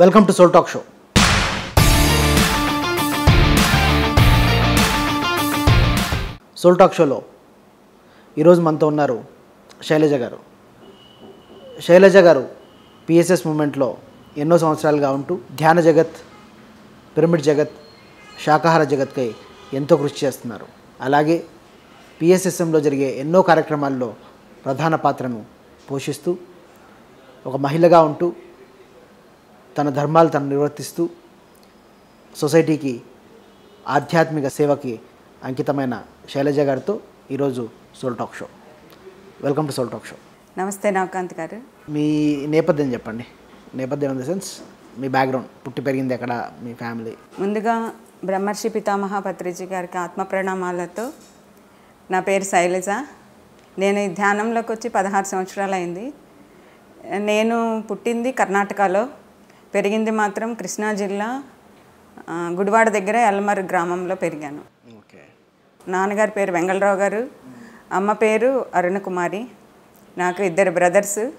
Welcome to soul talk show. Soul talk షోలో ఈరోజు మనతో ఉన్నారు శైలజ గారు. శైలజ గారు పిఎస్ఎస్ మూమెంట్లో ఎన్నో సంవత్సరాలుగా ఉంటూ ధ్యాన జగత్ పిరమిడ్ జగత్ శాకాహార జగత్కై ఎంతో కృషి చేస్తున్నారు. అలాగే పిఎస్ఎస్ఎంలో జరిగే ఎన్నో కార్యక్రమాల్లో ప్రధాన పాత్రను పోషిస్తూ ఒక మహిళగా ఉంటూ తన ధర్మాలు తను నిర్వర్తిస్తూ సొసైటీకి ఆధ్యాత్మిక సేవకి అంకితమైన శైలజ గారితో ఈరోజు soul talk show. Welcome to soul talk show. నమస్తే నవకాంత్ గారు. మీ నేపథ్యం చెప్పండి. నేపథ్యం ఇన్ ద సెన్స్ మీ బ్యాక్గ్రౌండ్ పుట్టి పెరిగింది ఎక్కడ మీ ఫ్యామిలీ? ముందుగా బ్రహ్మర్షి పితామహ పత్రిజీ గారికి ఆత్మ ప్రణామాలతో నా పేరు శైలజ. నేను ఈ ధ్యానంలోకి వచ్చి పదహారు సంవత్సరాలు అయింది. నేను పుట్టింది కర్ణాటకలో. పెరిగింది మాత్రం కృష్ణా జిల్లా గుడివాడ దగ్గర ఎల్మర్ గ్రామంలో పెరిగాను. ఓకే. నాన్నగారి పేరు వెంగళరావు గారు అమ్మ పేరు అరుణకుమారి నాకు ఇద్దరు బ్రదర్స్.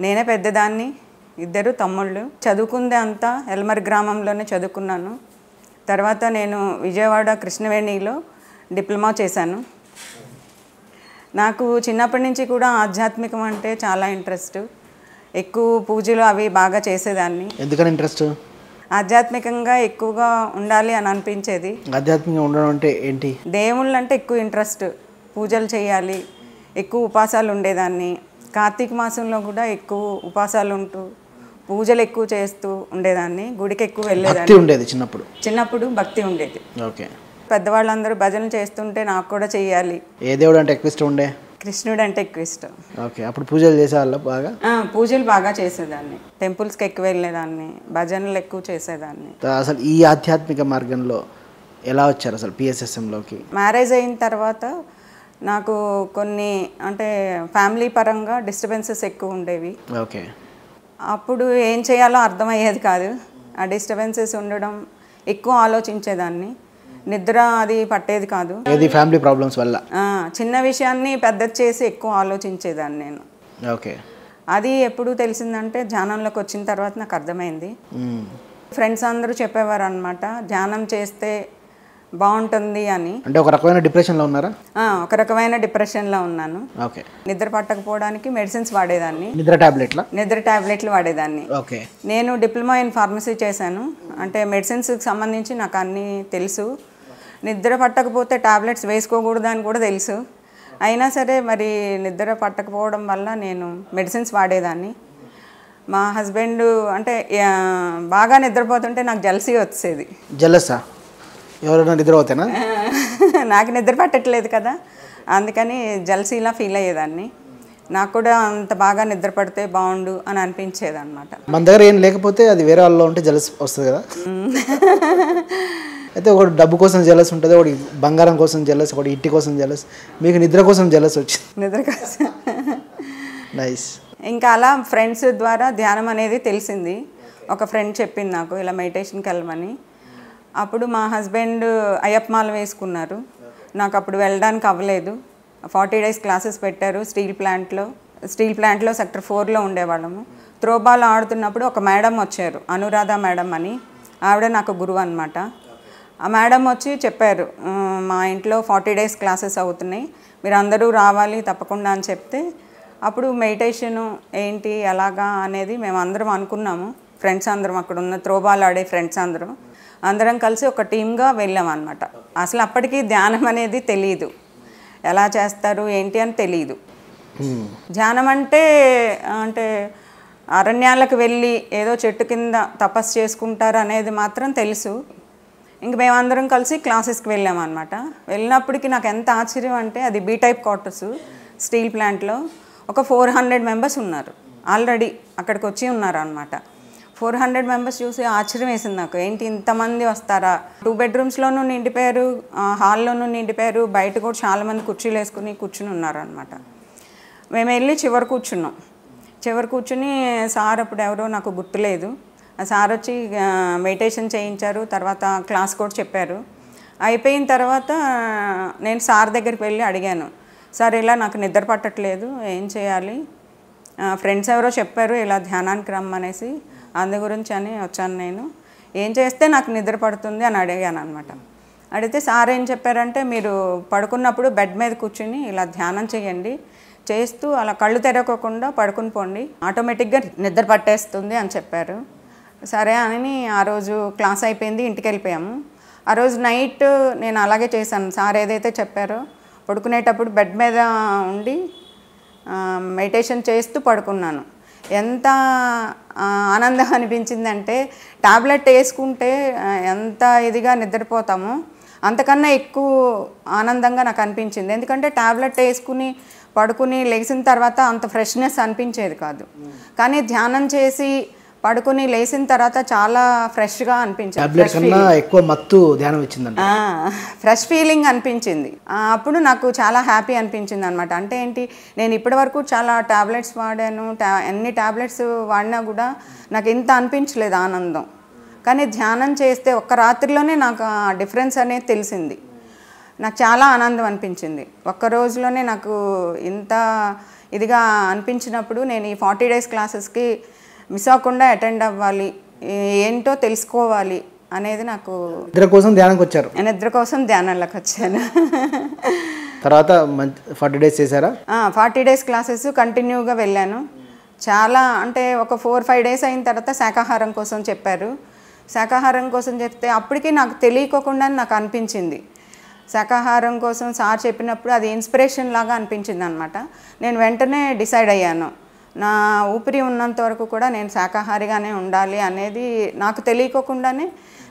నేనే పెద్దదాన్ని ఇద్దరు తమ్ముళ్ళు. చదువుకుందే అంతా ఎల్మర్ గ్రామంలోనే చదువుకున్నాను. తర్వాత నేను విజయవాడ కృష్ణవేణిలో డిప్లొమా చేశాను. నాకు చిన్నప్పటి నుంచి కూడా ఆధ్యాత్మికం అంటే చాలా ఇంట్రెస్ట్. ఎక్కువ పూజలు అవి బాగా చేసేదాన్ని. ఎందుకని ఇంట్రెస్ట్? ఆధ్యాత్మికంగా ఎక్కువగా ఉండాలి అని అనిపించేది. ఆధ్యాత్మికంగా ఉండడం అంటే ఏంటి? దేవుళ్ళు అంటే ఎక్కువ ఇంట్రెస్ట్ పూజలు చేయాలి ఎక్కువ ఉపాసాలు ఉండేదాన్ని. కార్తీక మాసంలో కూడా ఎక్కువ ఉపాసాలు ఉంటూ పూజలు ఎక్కువ చేస్తూ ఉండేదాన్ని. గుడికి ఎక్కువ వెళ్ళేదాన్ని. ఉండేది చిన్నప్పుడు? చిన్నప్పుడు భక్తి ఉండేది. ఓకే. పెద్దవాళ్ళందరూ భజనలు చేస్తుంటే నాకు కూడా చెయ్యాలి. ఏ దేవుడు అంటే ఎక్కువ ఇష్టం ఉండే? కృష్ణుడు అంటే ఎక్కువ ఇష్టం. ఓకే అప్పుడు పూజలు చేసేవాళ్ళ బాగా? పూజలు బాగా చేసేదాన్ని. టెంపుల్స్కి ఎక్కువ వెళ్ళేదాన్ని భజనలు ఎక్కువ చేసేదాన్ని. అసలు ఈ ఆధ్యాత్మిక మార్గంలో ఎలా వచ్చారు అసలు పిఎస్ఎస్ఎంలోకి మ్యారేజ్ అయిన తర్వాత నాకు కొన్ని అంటే ఫ్యామిలీ పరంగా డిస్టర్బెన్సెస్ ఎక్కువ ఉండేవి. ఓకే. అప్పుడు ఏం చేయాలో అర్థమయ్యేది కాదు. ఆ డిస్టర్బెన్సెస్ ఉండడం ఎక్కువ ఆలోచించేదాన్ని. నిద్ర అది పట్టేది కాదు. ఏది ఫ్యామిలీ ప్రాబ్లమ్స్ వల్ల? చిన్న విషయాన్ని పెద్దది చేసి ఎక్కువ ఆలోచించేదాన్ని నేను. ఓకే. అది ఎప్పుడు తెలిసిందంటే ధ్యానంలోకి వచ్చిన తర్వాత నాకు అర్థమైంది. ఫ్రెండ్స్ అందరూ చెప్పేవారు అనమాట ధ్యానం చేస్తే బాగుంటుంది అని. అంటే ఒక రకమైన డిప్రెషన్లో ఉన్నారా? ఒక రకమైన డిప్రెషన్లో ఉన్నాను. ఓకే. నిద్ర పట్టకపోవడానికి మెడిసిన్స్ వాడేదాన్ని. నిద్ర టాబ్లెట్లా? నిద్ర టాబ్లెట్లు వాడేదాన్ని. ఓకే. నేను డిప్లొమా ఇన్ ఫార్మసీ చేశాను. అంటే మెడిసిన్స్కి సంబంధించి నాకు అన్నీ తెలుసు. నిద్ర పట్టకపోతే టాబ్లెట్స్ వేసుకోకూడదు అని కూడా తెలుసు. అయినా సరే మరి నిద్ర పట్టకపోవడం వల్ల నేను మెడిసిన్స్ వాడేదాన్ని. మా హస్బెండ్ అంటే బాగా నిద్రపోతుంటే నాకు జలసీ వచ్చేది. జల్లసా ఎవరైనా నిద్ర నాకు నిద్ర పట్టట్లేదు కదా. అందుకని జలసీలా ఫీల్ అయ్యేదాన్ని. నాకు కూడా అంత బాగా నిద్ర పడితే బాగుండు అని అనిపించేది అనమాట మన దగ్గర ఏం లేకపోతే అది వేరే వాళ్ళలో ఉంటే జలస్ వస్తుంది కదా. అయితే ఒకటి డబ్బు కోసం జలస్ ఉంటుంది ఒకటి బంగారం కోసం జలస్ ఒకటి ఇంటి కోసం జలస్ మీకు నిద్ర కోసం జలస్ వచ్చింది. నిద్ర కోసం. నైస్ ఇంకా అలా ఫ్రెండ్స్ ద్వారా ధ్యానం అనేది తెలిసింది. ఒక ఫ్రెండ్ చెప్పింది నాకు ఇలా మెడిటేషన్కి వెళ్ళమని. అప్పుడు మా హస్బెండ్ అయ్యప్పమాల వేసుకున్నారు. నాకు అప్పుడు వెళ్ళడానికి అవ్వలేదు. ఫార్టీ డేస్ క్లాసెస్ పెట్టారు స్టీల్ ప్లాంట్లో స్టీల్ ప్లాంట్లో సెక్టర్ ఫోర్లో ఉండేవాళ్ళము. త్రోబాల్ ఆడుతున్నప్పుడు ఒక మేడం వచ్చారు అనురాధ మేడం అని. ఆవిడ నాకు గురువు అనమాట ఆ మేడం వచ్చి చెప్పారు "ఉమ్, మా ఇంట్లో ఫార్టీ డేస్ క్లాసెస్ అవుతున్నాయి మీరు అందరూ రావాలి తప్పకుండా అని చెప్తే అప్పుడు మెడిటేషను ఏంటి ఎలాగా అనేది మేము అందరం అనుకున్నాము. ఫ్రెండ్స్ అందరం అక్కడ ఉన్న త్రోబాల్ ఆడే ఫ్రెండ్స్ అందరం అందరం కలిసి ఒక టీమ్గా వెళ్ళాం అనమాట అసలు అప్పటికి ధ్యానం అనేది తెలియదు ఎలా చేస్తారు ఏంటి అని తెలియదు ధ్యానం అంటే అంటే అరణ్యాలకు వెళ్ళి ఏదో చెట్టు కింద తపస్సు చేసుకుంటారు అనేది మాత్రం తెలుసు. ఇంక మేమందరం కలిసి క్లాసెస్కి వెళ్ళామన్నమాట. వెళ్ళినప్పటికి నాకు ఎంత ఆశ్చర్యం అంటే అది బీ టైప్ క్వార్టర్స్ స్టీల్ ప్లాంట్లో ఒక ఫోర్ హండ్రెడ్ మెంబర్స్ ఉన్నారు. ఆల్రెడీ అక్కడికి వచ్చి ఉన్నారు అనమాట ఫోర్ హండ్రెడ్ మెంబర్స్ చూసి ఆశ్చర్యం వేసింది నాకు. ఏంటి ఇంతమంది వస్తారా? టూ బెడ్రూమ్స్లోనూ నిండిపోయారు హాల్లోనూ నిండిపోయారు బయట కూడా చాలామంది కుర్చీలు వేసుకుని కూర్చుని ఉన్నారనమాట మేము వెళ్ళి చివరి కూర్చున్నాం. చివరి కూర్చుని సార్ అప్పుడు ఎవరో నాకు గుర్తులేదు. సార్ వచ్చి మెడిటేషన్ చేయించారు. తర్వాత క్లాస్ కూడా చెప్పారు. అయిపోయిన తర్వాత నేను సార్ దగ్గరికి వెళ్ళి అడిగాను. సార్ ఇలా నాకు నిద్ర పట్టట్లేదు. ఏం చేయాలి? ఫ్రెండ్స్ ఎవరో చెప్పారు ఇలా ధ్యానానికి రమ్మనేసి. అందు గురించి అని వచ్చాను నేను. ఏం చేస్తే నాకు నిద్ర పడుతుంది అని అడిగాను అనమాట అడిగితే సార్ ఏం చెప్పారంటే మీరు పడుకున్నప్పుడు బెడ్ మీద కూర్చుని ఇలా ధ్యానం చేయండి. చేస్తూ అలా కళ్ళు తెరవకుండా పడుకుని పోండి. ఆటోమేటిక్గా నిద్ర పట్టేస్తుంది అని చెప్పారు. సరే అని ఆ రోజు క్లాస్ అయిపోయింది ఇంటికి వెళ్ళిపోయాము ఆ రోజు నైట్ నేను అలాగే చేశాను. సార్ ఏదైతే చెప్పారో పడుకునేటప్పుడు బెడ్ మీద ఉండి మెడిటేషన్ చేస్తూ పడుకున్నాను. ఎంత ఆనందం అనిపించిందంటే ట్యాబ్లెట్ వేసుకుంటే ఎంత ఇదిగా నిద్రపోతామో అంతకన్నా ఎక్కువ ఆనందంగా నాకు అనిపించింది. ఎందుకంటే ట్యాబ్లెట్ వేసుకుని పడుకుని లేచిన తర్వాత అంత ఫ్రెష్నెస్ అనిపించేది కాదు. కానీ ధ్యానం చేసి పడుకుని లేచిన తర్వాత చాలా ఫ్రెష్గా అనిపించింది. టాబ్లెట్ కన్నా ఎక్కువ మత్తు ధ్యానం ఫ్రెష్ ఫీలింగ్ అనిపించింది. అప్పుడు నాకు చాలా హ్యాపీ అనిపించింది అనమాట అంటే ఏంటి నేను ఇప్పటివరకు చాలా టాబ్లెట్స్ వాడాను. ఎన్ని టాబ్లెట్స్ వాడినా కూడా నాకు ఇంత అనిపించలేదు ఆనందం. కానీ ధ్యానం చేస్తే ఒక్క రాత్రిలోనే నాకు ఆ డిఫరెన్స్ అనేది తెలిసింది. నాకు చాలా ఆనందం అనిపించింది. ఒక్క రోజులోనే నాకు ఇంత ఇదిగా అనిపించినప్పుడు నేను ఈ ఫార్టీ డేస్ క్లాసెస్కి మిస్ అవ్వకుండా అటెండ్ అవ్వాలి. ఏంటో తెలుసుకోవాలి అనేది నాకు నిద్ర కోసం ధ్యానంకి వచ్చారు. నిద్ర కోసం ధ్యానంలోకి వచ్చాను. తర్వాత ఫార్టీ డేస్ చేశారా? ఫార్టీ డేస్ క్లాసెస్ కంటిన్యూగా వెళ్ళాను. చాలా అంటే ఒక ఫోర్ ఫైవ్ డేస్ అయిన తర్వాత శాకాహారం కోసం చెప్పారు. శాకాహారం కోసం చెప్తే అప్పటికి నాకు తెలియకోకుండా నాకు అనిపించింది. శాకాహారం కోసం సార్ చెప్పినప్పుడు అది ఇన్స్పిరేషన్ లాగా అనిపించింది అనమాట నేను వెంటనే డిసైడ్ అయ్యాను. నా ఊపిరి ఉన్నంత వరకు కూడా నేను శాకాహారిగానే ఉండాలి అనేది నాకు తెలియకోకుండానే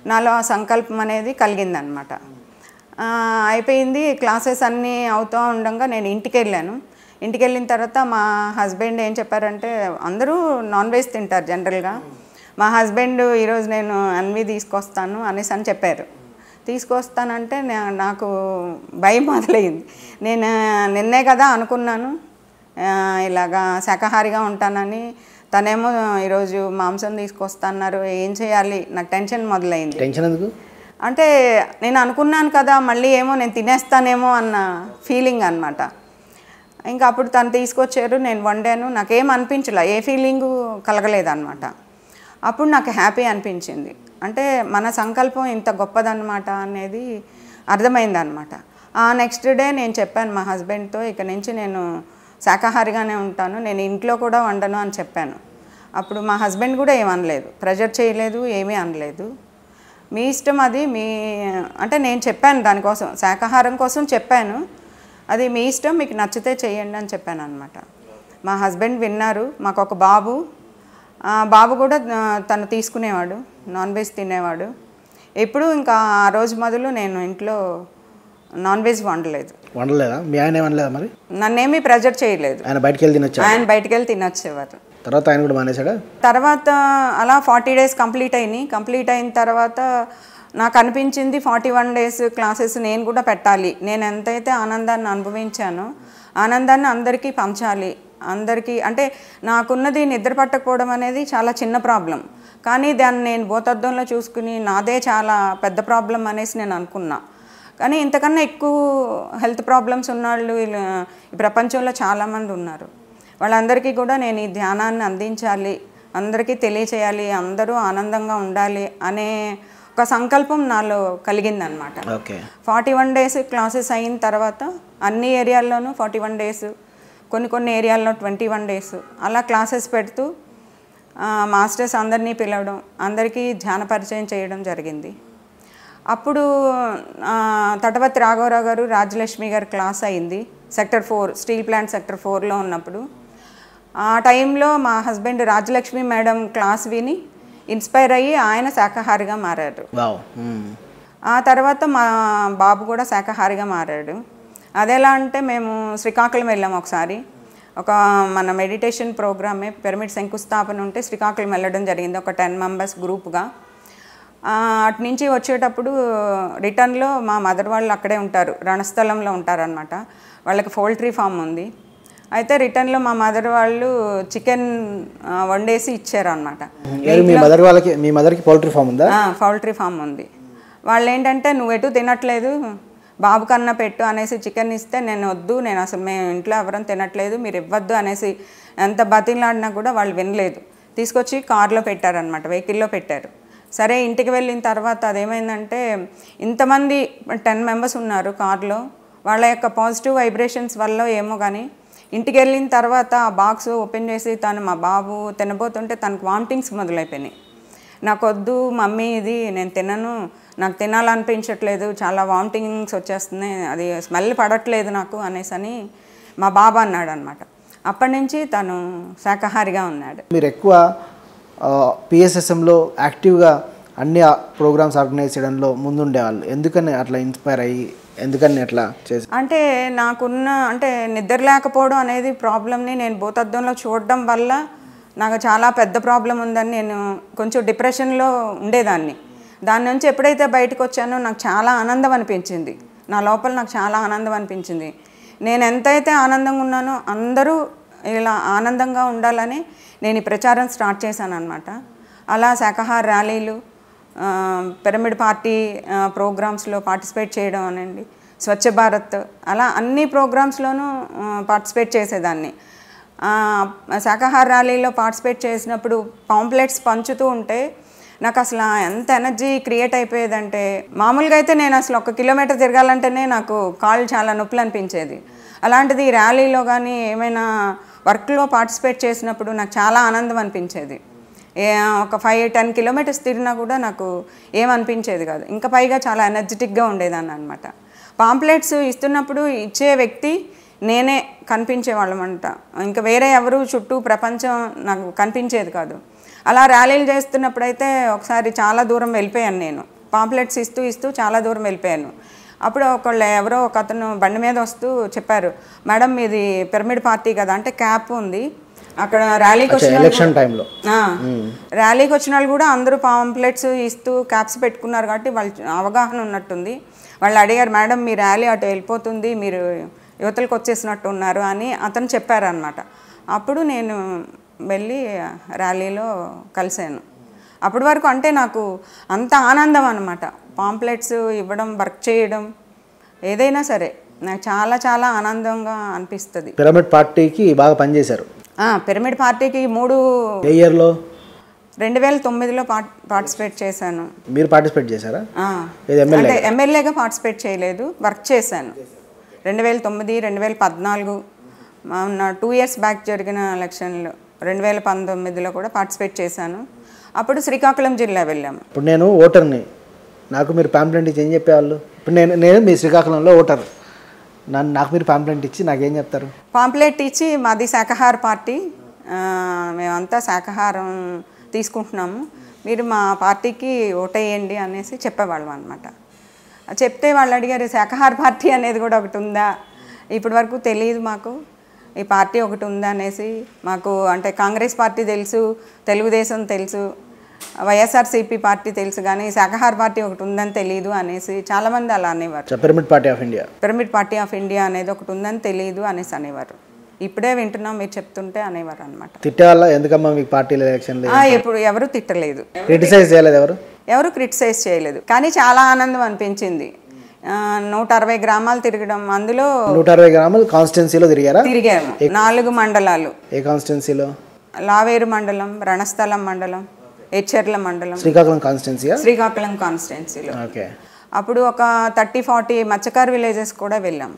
నాలో ఆ సంకల్పం అనేది కలిగిందనమాట. అయిపోయింది క్లాసెస్ అన్నీ అవుతూ ఉండగా నేను ఇంటికి వెళ్ళాను. ఇంటికి వెళ్ళిన తర్వాత మా హస్బెండ్ ఏం చెప్పారంటే అందరూ నాన్ వెజ్ తింటారు జనరల్గా. మా హస్బెండ్ ఈరోజు నేను అన్వి తీసుకొస్తాను అనేసి అని చెప్పారు. తీసుకొస్తానంటే నాకు భయం మొదలైంది. నేను నిన్నే కదా అనుకున్నాను ఇలాగా శాకాహారిగా ఉంటానని తనేమో ఈరోజు మాంసం తీసుకొస్తాన్నారు. ఏం చేయాలి? నాకు టెన్షన్ మొదలైంది. టెన్షన్ ఎందుకు? అంటే నేను అనుకున్నాను కదా మళ్ళీ ఏమో నేను తినేస్తానేమో అన్న ఫీలింగ్ అనమాట ఇంకా అప్పుడు తను తీసుకొచ్చారు నేను వండాను. నాకేం అనిపించలే ఏ ఫీలింగు కలగలేదన్నమాట. అప్పుడు నాకు హ్యాపీ అనిపించింది. అంటే మన సంకల్పం ఇంత గొప్పదన్నమాట అనేది అర్థమైందనమాట ఆ నెక్స్ట్ డే నేను చెప్పాను మా హస్బెండ్తో ఇక నుంచి నేను శాకాహారిగానే ఉంటాను నేను ఇంట్లో కూడా వండను అని చెప్పాను. అప్పుడు మా హస్బెండ్ కూడా ఏమనలేదు ప్రెజర్ చేయలేదు ఏమీ అనలేదు. మీ ఇష్టం అది మీ అంటే నేను చెప్పాను దానికోసం శాకాహారం కోసం చెప్పాను. అది మీ ఇష్టం మీకు నచ్చితే చేయండి అని చెప్పాను అనమాట మా హస్బెండ్ విన్నారు మాకు ఒక బాబు. బాబు కూడా తను తీసుకునేవాడు నాన్ వెజ్ తినేవాడు. ఎప్పుడు ఇంకా ఆ రోజు మొదలు నేను ఇంట్లో నాన్ వెజ్ వండలేదు. వండలేదా? మీ ఆయన ఏమనలేదా మరి? నన్నేమీ ప్రెజర్ చేయలేదు. ఆయన బయటికి వెళ్ళి తినొచ్చా ఆయన బయటికి వెళ్ళి తినొచ్చేవారు. తర్వాత ఆయన కూడా మానేశాడా? తర్వాత అలా ఫార్టీ డేస్ కంప్లీట్ అయినాయి. కంప్లీట్ అయిన తర్వాత నాకు అనిపించింది ఫార్టీ వన్ డేస్ క్లాసెస్ నేను కూడా పెట్టాలి. నేను ఎంతైతే ఆనందాన్ని అనుభవించానో ఆనందాన్ని అందరికీ పంచాలి. అందరికీ అంటే నాకున్నది నిద్ర పట్టకపోవడం అనేది చాలా చిన్న ప్రాబ్లం. కానీ దాన్ని నేను భూతద్దంలో చూసుకుని నాదే చాలా పెద్ద ప్రాబ్లం అనేసి నేను అనుకున్నా. కానీ ఇంతకన్నా ఎక్కువ హెల్త్ ప్రాబ్లమ్స్ ఉన్నవాళ్ళు ఈ ప్రపంచంలో చాలామంది ఉన్నారు. వాళ్ళందరికీ కూడా నేను ఈ ధ్యానాన్ని అందించాలి అందరికీ తెలియచేయాలి అందరూ ఆనందంగా ఉండాలి అనే ఒక సంకల్పం నాలో కలిగిందనమాట. Okay. Forty one days classes అయిన తర్వాత అన్ని ఏరియాల్లోనూ ఫార్టీ వన్ డేస్ కొన్ని కొన్ని ఏరియాల్లో ట్వంటీ వన్ డేస్ అలా క్లాసెస్ పెడుతూ మాస్టర్స్ అందరినీ పిలవడం అందరికీ ధ్యాన పరిచయం చేయడం జరిగింది. అప్పుడు ఆ, తటవర్తి రాఘవరావు గారు రాజలక్ష్మి గారి క్లాస్ అయింది sector four steel plant sector ఫోర్లో ఉన్నప్పుడు. ఆ టైంలో మా హస్బెండ్ రాజలక్ష్మి మేడం క్లాస్ విని ఇన్స్పైర్ అయ్యి ఆయన శాకాహారిగా మారారు. ఆ తర్వాత మా బాబు కూడా శాకాహారిగా మారాడు. అదెలా అంటే మేము శ్రీకాకుళం వెళ్ళాము ఒకసారి. ఒక మన మెడిటేషన్ ప్రోగ్రామే పిరమిడ్ శంకుస్థాపన ఉంటే శ్రీకాకుళం వెళ్ళడం జరిగింది ఒక టెన్ మెంబర్స్ గ్రూప్గా. అటు నుంచి వచ్చేటప్పుడు రిటర్న్లో మా మదర్ వాళ్ళు అక్కడే ఉంటారు రణస్థలంలో ఉంటారనమాట వాళ్ళకి పౌల్ట్రీ ఫామ్ ఉంది. అయితే రిటర్న్లో మా మదర్ వాళ్ళు చికెన్ వండేసి ఇచ్చారు అనమాట ఏది మీ మదర్ వాళ్ళకి మీ మదర్కి పౌల్ట్రీ ఫామ్ ఉందా? పౌల్ట్రీ ఫామ్ ఉంది. వాళ్ళు ఏంటంటే నువ్వు ఎటు తినట్లేదు బాబు కన్నా పెట్టు అనేసి చికెన్ ఇస్తే నేను వద్దు నేను అసలు మేము ఇంట్లో ఎవరం తినట్లేదు మీరు ఇవ్వద్దు అనేసి ఎంత బతిలాడినా కూడా వాళ్ళు వినలేదు. తీసుకొచ్చి కార్లో పెట్టారనమాట వెహికల్లో పెట్టారు. సరే ఇంటికి వెళ్ళిన తర్వాత అదేమైందంటే ఇంతమంది టెన్ మెంబర్స్ ఉన్నారు కార్లో. వాళ్ళ యొక్క పాజిటివ్ వైబ్రేషన్స్ వల్ల ఏమో కానీ ఇంటికి వెళ్ళిన తర్వాత ఆ బాక్స్ ఓపెన్ చేసి తను మా బాబు తినబోతుంటే తనకు వామిటింగ్స్ మొదలైపోయినాయి. నాకు వద్దు మమ్మీ ఇది నేను తినను నాకు తినాలనిపించట్లేదు చాలా వామిటింగ్స్ వచ్చేస్తున్నాయి అది స్మెల్ పడట్లేదు నాకు అనేసి అని మా బాబా అన్నాడు అనమాట అప్పటి నుంచి తను శాకాహారిగా ఉన్నాడు. మీరు ఎక్కువ పిఎస్ఎస్ఎంలో యాక్టివ్గా అన్ని ప్రోగ్రామ్స్ ఆర్గనైజ్ చేయడంలో ముందుండేవాళ్ళు. ఎందుకని అట్లా ఇన్స్పైర్ అయ్యి ఎందుకని అట్లా చేసి? అంటే నాకున్న అంటే నిద్ర లేకపోవడం అనేది ప్రాబ్లమ్ని నేను భూతద్దంలో చూడడం వల్ల నాకు చాలా పెద్ద ప్రాబ్లం ఉందని నేను కొంచెం డిప్రెషన్లో ఉండేదాన్ని. దాని నుంచి ఎప్పుడైతే బయటకు వచ్చానో నాకు చాలా ఆనందం అనిపించింది. నా లోపల నాకు చాలా ఆనందం అనిపించింది. నేను ఎంతైతే ఆనందంగా ఉన్నానో అందరూ ఇలా ఆనందంగా ఉండాలని నేను ఈ ప్రచారం స్టార్ట్ చేశాను అనమాట అలా శాకాహార ర్యాలీలు పిరమిడ్ పార్టీ ప్రోగ్రామ్స్లో పార్టిసిపేట్ చేయడం అనండి. స్వచ్ఛ భారత్ అలా అన్ని ప్రోగ్రామ్స్లోనూ పార్టిసిపేట్ చేసేదాన్ని. ఆ, ర్యాలీలో పార్టిసిపేట్ చేసినప్పుడు పాంప్లెట్స్ పంచుతూ ఉంటే నాకు అసలు ఎంత ఎనర్జీ క్రియేట్ అయిపోయేదంటే మామూలుగా అయితే నేను అసలు ఒక కిలోమీటర్ తిరగాలంటేనే నాకు కాళ్ళు చాలా నొప్పులు అనిపించేది. అలాంటిది ర్యాలీలో కానీ ఏమైనా వర్క్లో పార్టిసిపేట్ చేసినప్పుడు నాకు చాలా ఆనందం అనిపించేది. ఒక ఫైవ్ టెన్ కిలోమీటర్స్ తిరిగినా కూడా నాకు ఏమనిపించేది కాదు. ఇంకా పైగా చాలా ఎనర్జెటిక్గా ఉండేదాన్ని అనమాట పాంప్లెట్స్ ఇస్తున్నప్పుడు ఇచ్చే వ్యక్తి నేనే కనిపించేవాళ్ళమంట. ఇంకా వేరే ఎవరు చుట్టూ ప్రపంచం నాకు కనిపించేది కాదు. అలా ర్యాలీలు చేస్తున్నప్పుడైతే ఒకసారి చాలా దూరం వెళ్ళిపోయాను నేను. పాంప్లెట్స్ ఇస్తూ ఇస్తూ చాలా దూరం వెళ్ళిపోయాను. అప్పుడు ఒకళ్ళు ఎవరో ఒక అతను బండి మీద వస్తూ చెప్పారు మేడం మీది పిరమిడ్ పార్టీ కదా అంటే క్యాప్ ఉంది. అక్కడ ర్యాలీకి వచ్చిన ఎలక్షన్ టైంలో. ర్యాలీకి వచ్చిన వాళ్ళు కూడా అందరూ పాంప్లెట్స్ ఇస్తూ క్యాప్స్ పెట్టుకున్నారు కాబట్టి వాళ్ళు అవగాహన ఉన్నట్టుంది. వాళ్ళు అడిగారు మేడం మీ ర్యాలీ అటు వెళ్ళిపోతుంది మీరు యువతలకు వచ్చేసినట్టు ఉన్నారు అని అతను చెప్పారనమాట అప్పుడు నేను వెళ్ళి ర్యాలీలో కలిశాను. అప్పటి వరకు అంటే నాకు అంత ఆనందం అనమాట పాంప్లెట్స్ ఇవ్వడం వర్క్ చేయడం ఏదైనా సరే నాకు చాలా చాలా ఆనందంగా అనిపిస్తుంది. పిరమిడ్ పార్టీకి బాగా పనిచేశారు. పిరమిడ్ పార్టీకి మూడు ఇయర్లో? రెండు వేల తొమ్మిదిలో పార్ట్ పార్టిసిపేట్ చేశాను. మీరు పార్టిసిపేట్ చేశారా? అంటే ఎమ్మెల్యేగా పార్టిసిపేట్ చేయలేదు వర్క్ చేశాను. రెండు వేల తొమ్మిది రెండు వేల పద్నాలుగు టూ ఇయర్స్ బ్యాక్ జరిగిన ఎలక్షన్లో రెండు వేల పంతొమ్మిదిలో కూడా పార్టిసిపేట్ చేశాను. అప్పుడు శ్రీకాకుళం జిల్లా వెళ్ళాము. ఇప్పుడు నేను ఓటర్ని. నాకు మీరు పాంప్లెంట్ ఇచ్చి ఏం చెప్పేవాళ్ళు? ఇప్పుడు నేను నేను మీ శ్రీకాకుళంలో ఓటర్. నన్ను నాకు మీరు పాంప్లెంట్ ఇచ్చి నాకేం చెప్తారు? పాంప్లెట్ ఇచ్చి మాది శాకాహార పార్టీ. మేమంతా శాకాహారం తీసుకుంటున్నాము. మీరు మా పార్టీకి ఓటేయండి అనేసి చెప్పేవాళ్ళం అనమాట చెప్తే వాళ్ళు అడిగారు శాఖాహార పార్టీ అనేది కూడా ఒకటి ఉందా? ఇప్పటి వరకు తెలియదు మాకు. ఈ పార్టీ ఒకటి ఉందా? అనేసి మాకు అంటే కాంగ్రెస్ పార్టీ తెలుసు తెలుగుదేశం తెలుసు. వైఎస్ఆర్సీపీ పార్టీ తెలుసు కానీ శాకాహార పార్టీ ఒకటి ఉందని తెలియదు అనేసి చాలామంది అలా అనేవారు. Pyramid party of India pyramid party of India అనేది ఒకటి ఉందని తెలియదు అనేసి అనేవారు. ఇప్పుడే వింటున్నాం మీరు చెప్తుంటే అనేవారు అనమాట తిట్టేవాళ్ళ ఎందుకమ్మా మీకు పార్టీలు ఎలక్షన్ లేదు? ఎప్పుడు ఎవరు తిట్టలేదు. క్రిటిసైజ్ చేయలేదు ఎవరు? ఎవరు క్రిటిసైజ్ చేయలేదు. కానీ చాలా ఆనందం అనిపించింది. నూట అరవై గ్రామాలు తిరగడం అందులో నూట అరవై గ్రాములు కాన్స్టిట్యున్సీలో తిరిగారా? తిరిగాము. నాలుగు మండలాలు. ఏ కాన్స్టిట్యున్సీలో లావేరు మండలం రణస్థలం మండలం ఎచ్చెర్ల మండలం. శ్రీకాకుళం కాన్స్టిట్యున్సీయా శ్రీకాకుళం కాన్స్టిట్యున్సీలో ఓకే. అప్పుడు ఒక థర్టీ ఫార్టీ మత్స్యకారు విలేజెస్ కూడా వెళ్ళాం.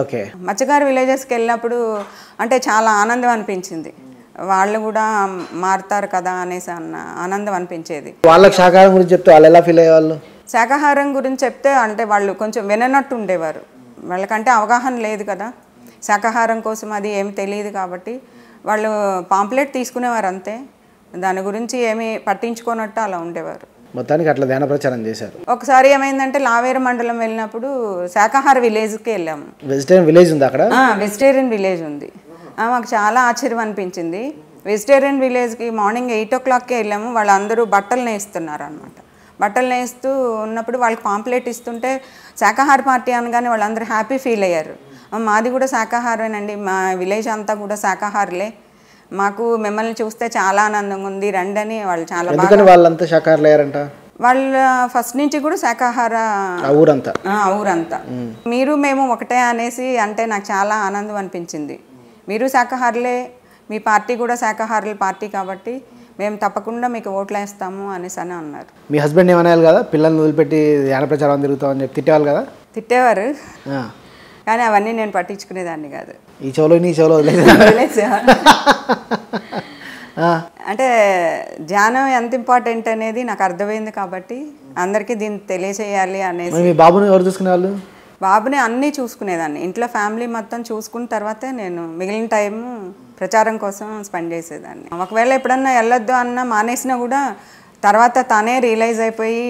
ఓకే. మత్స్యకారు విలేజెస్కి వెళ్ళినప్పుడు అంటే చాలా ఆనందం అనిపించింది. వాళ్ళు కూడా మారుతారు కదా అనేసి అన్న ఆనందం అనిపించేది. వాళ్ళకి శాకాహారం గురించి చెప్తే వాళ్ళు ఎలా ఫీల్ అయ్యేవాళ్ళు? శాకాహారం గురించి చెప్తే అంటే వాళ్ళు కొంచెం విననట్టు ఉండేవారు. వాళ్ళకంటే అవగాహన లేదు కదా. శాకాహారం కోసం అది ఏమి తెలియదు కాబట్టి వాళ్ళు పాంప్లెట్ తీసుకునేవారు అంతే. దాని గురించి ఏమీ పట్టించుకోనట్టు అలా ఉండేవారు. మొత్తానికి అట్లా ధ్యాన ప్రచారం చేశారు. ఒకసారి ఏమైందంటే లావేరు మండలం వెళ్ళినప్పుడు శాకాహార విలేజ్కి వెళ్ళాము వెజిటేరియన్ విలేజ్ ఉంది అక్కడ? వెజిటేరియన్ విలేజ్ ఉంది. మాకు చాలా ఆశ్చర్యం అనిపించింది. వెజిటేరియన్ విలేజ్కి మార్నింగ్ ఎయిట్ ఓ క్లాక్కి వెళ్ళాము. వాళ్ళందరూ బట్టలు నేస్తున్నారు అనమాట బట్టలు నేస్తూ ఉన్నప్పుడు వాళ్ళకి పాంప్లెట్ ఇస్తుంటే శాకాహార పార్టీ అనగానే వాళ్ళందరూ హ్యాపీ ఫీల్ అయ్యారు. "ఆ, మాది కూడా శాకాహారేనండి మా విలేజ్ అంతా కూడా శాకాహారులే. మాకు మిమ్మల్ని చూస్తే చాలా ఆనందంగా ఉంది. రండి అని వాళ్ళు చాలా బాగా వాళ్ళంతా శాకాహారులు అయ్యారంట వాళ్ళ ఫస్ట్ నుంచి కూడా శాకాహార ఆ ఊరంతా? ఊరంతా. మీరు మేము ఒకటే అనేసి అంటే నాకు చాలా ఆనందం అనిపించింది. మీరు శాకాహారులే మీ పార్టీ కూడా శాకాహారుల పార్టీ కాబట్టి మేము తప్పకుండా మీకు ఓట్లు వేస్తాము అనేసి అని అన్నారు. మీ హస్బెండ్ ఏమనేయాలి కదా? పిల్లల్ని వదిలిపెట్టి ధ్యాన ప్రచారం తిరుగుతామని చెప్పి తిట్టేవాళ్ళు కదా? తిట్టేవారు. కానీ అవన్నీ నేను పట్టించుకునేదాన్ని కాదు. ఈ చెవులో నీ చెవులో వదిలేదు. అంటే ధ్యానం ఎంత ఇంపార్టెంట్ అనేది నాకు అర్థమైంది కాబట్టి అందరికీ దీన్ని తెలియచేయాలి అనేసి. మీ బాబుని ఎవరు చూసుకునేవాళ్ళు బాబుని అన్నీ చూసుకునేదాన్ని. ఇంట్లో ఫ్యామిలీ మొత్తం చూసుకున్న తర్వాతే నేను మిగిలిన టైం ప్రచారం కోసం స్పెండ్ చేసేదాన్ని. ఒకవేళ ఎప్పుడన్నా వెళ్ళొద్దు అన్నా మానేసినా కూడా తర్వాత తనే రియలైజ్ అయిపోయి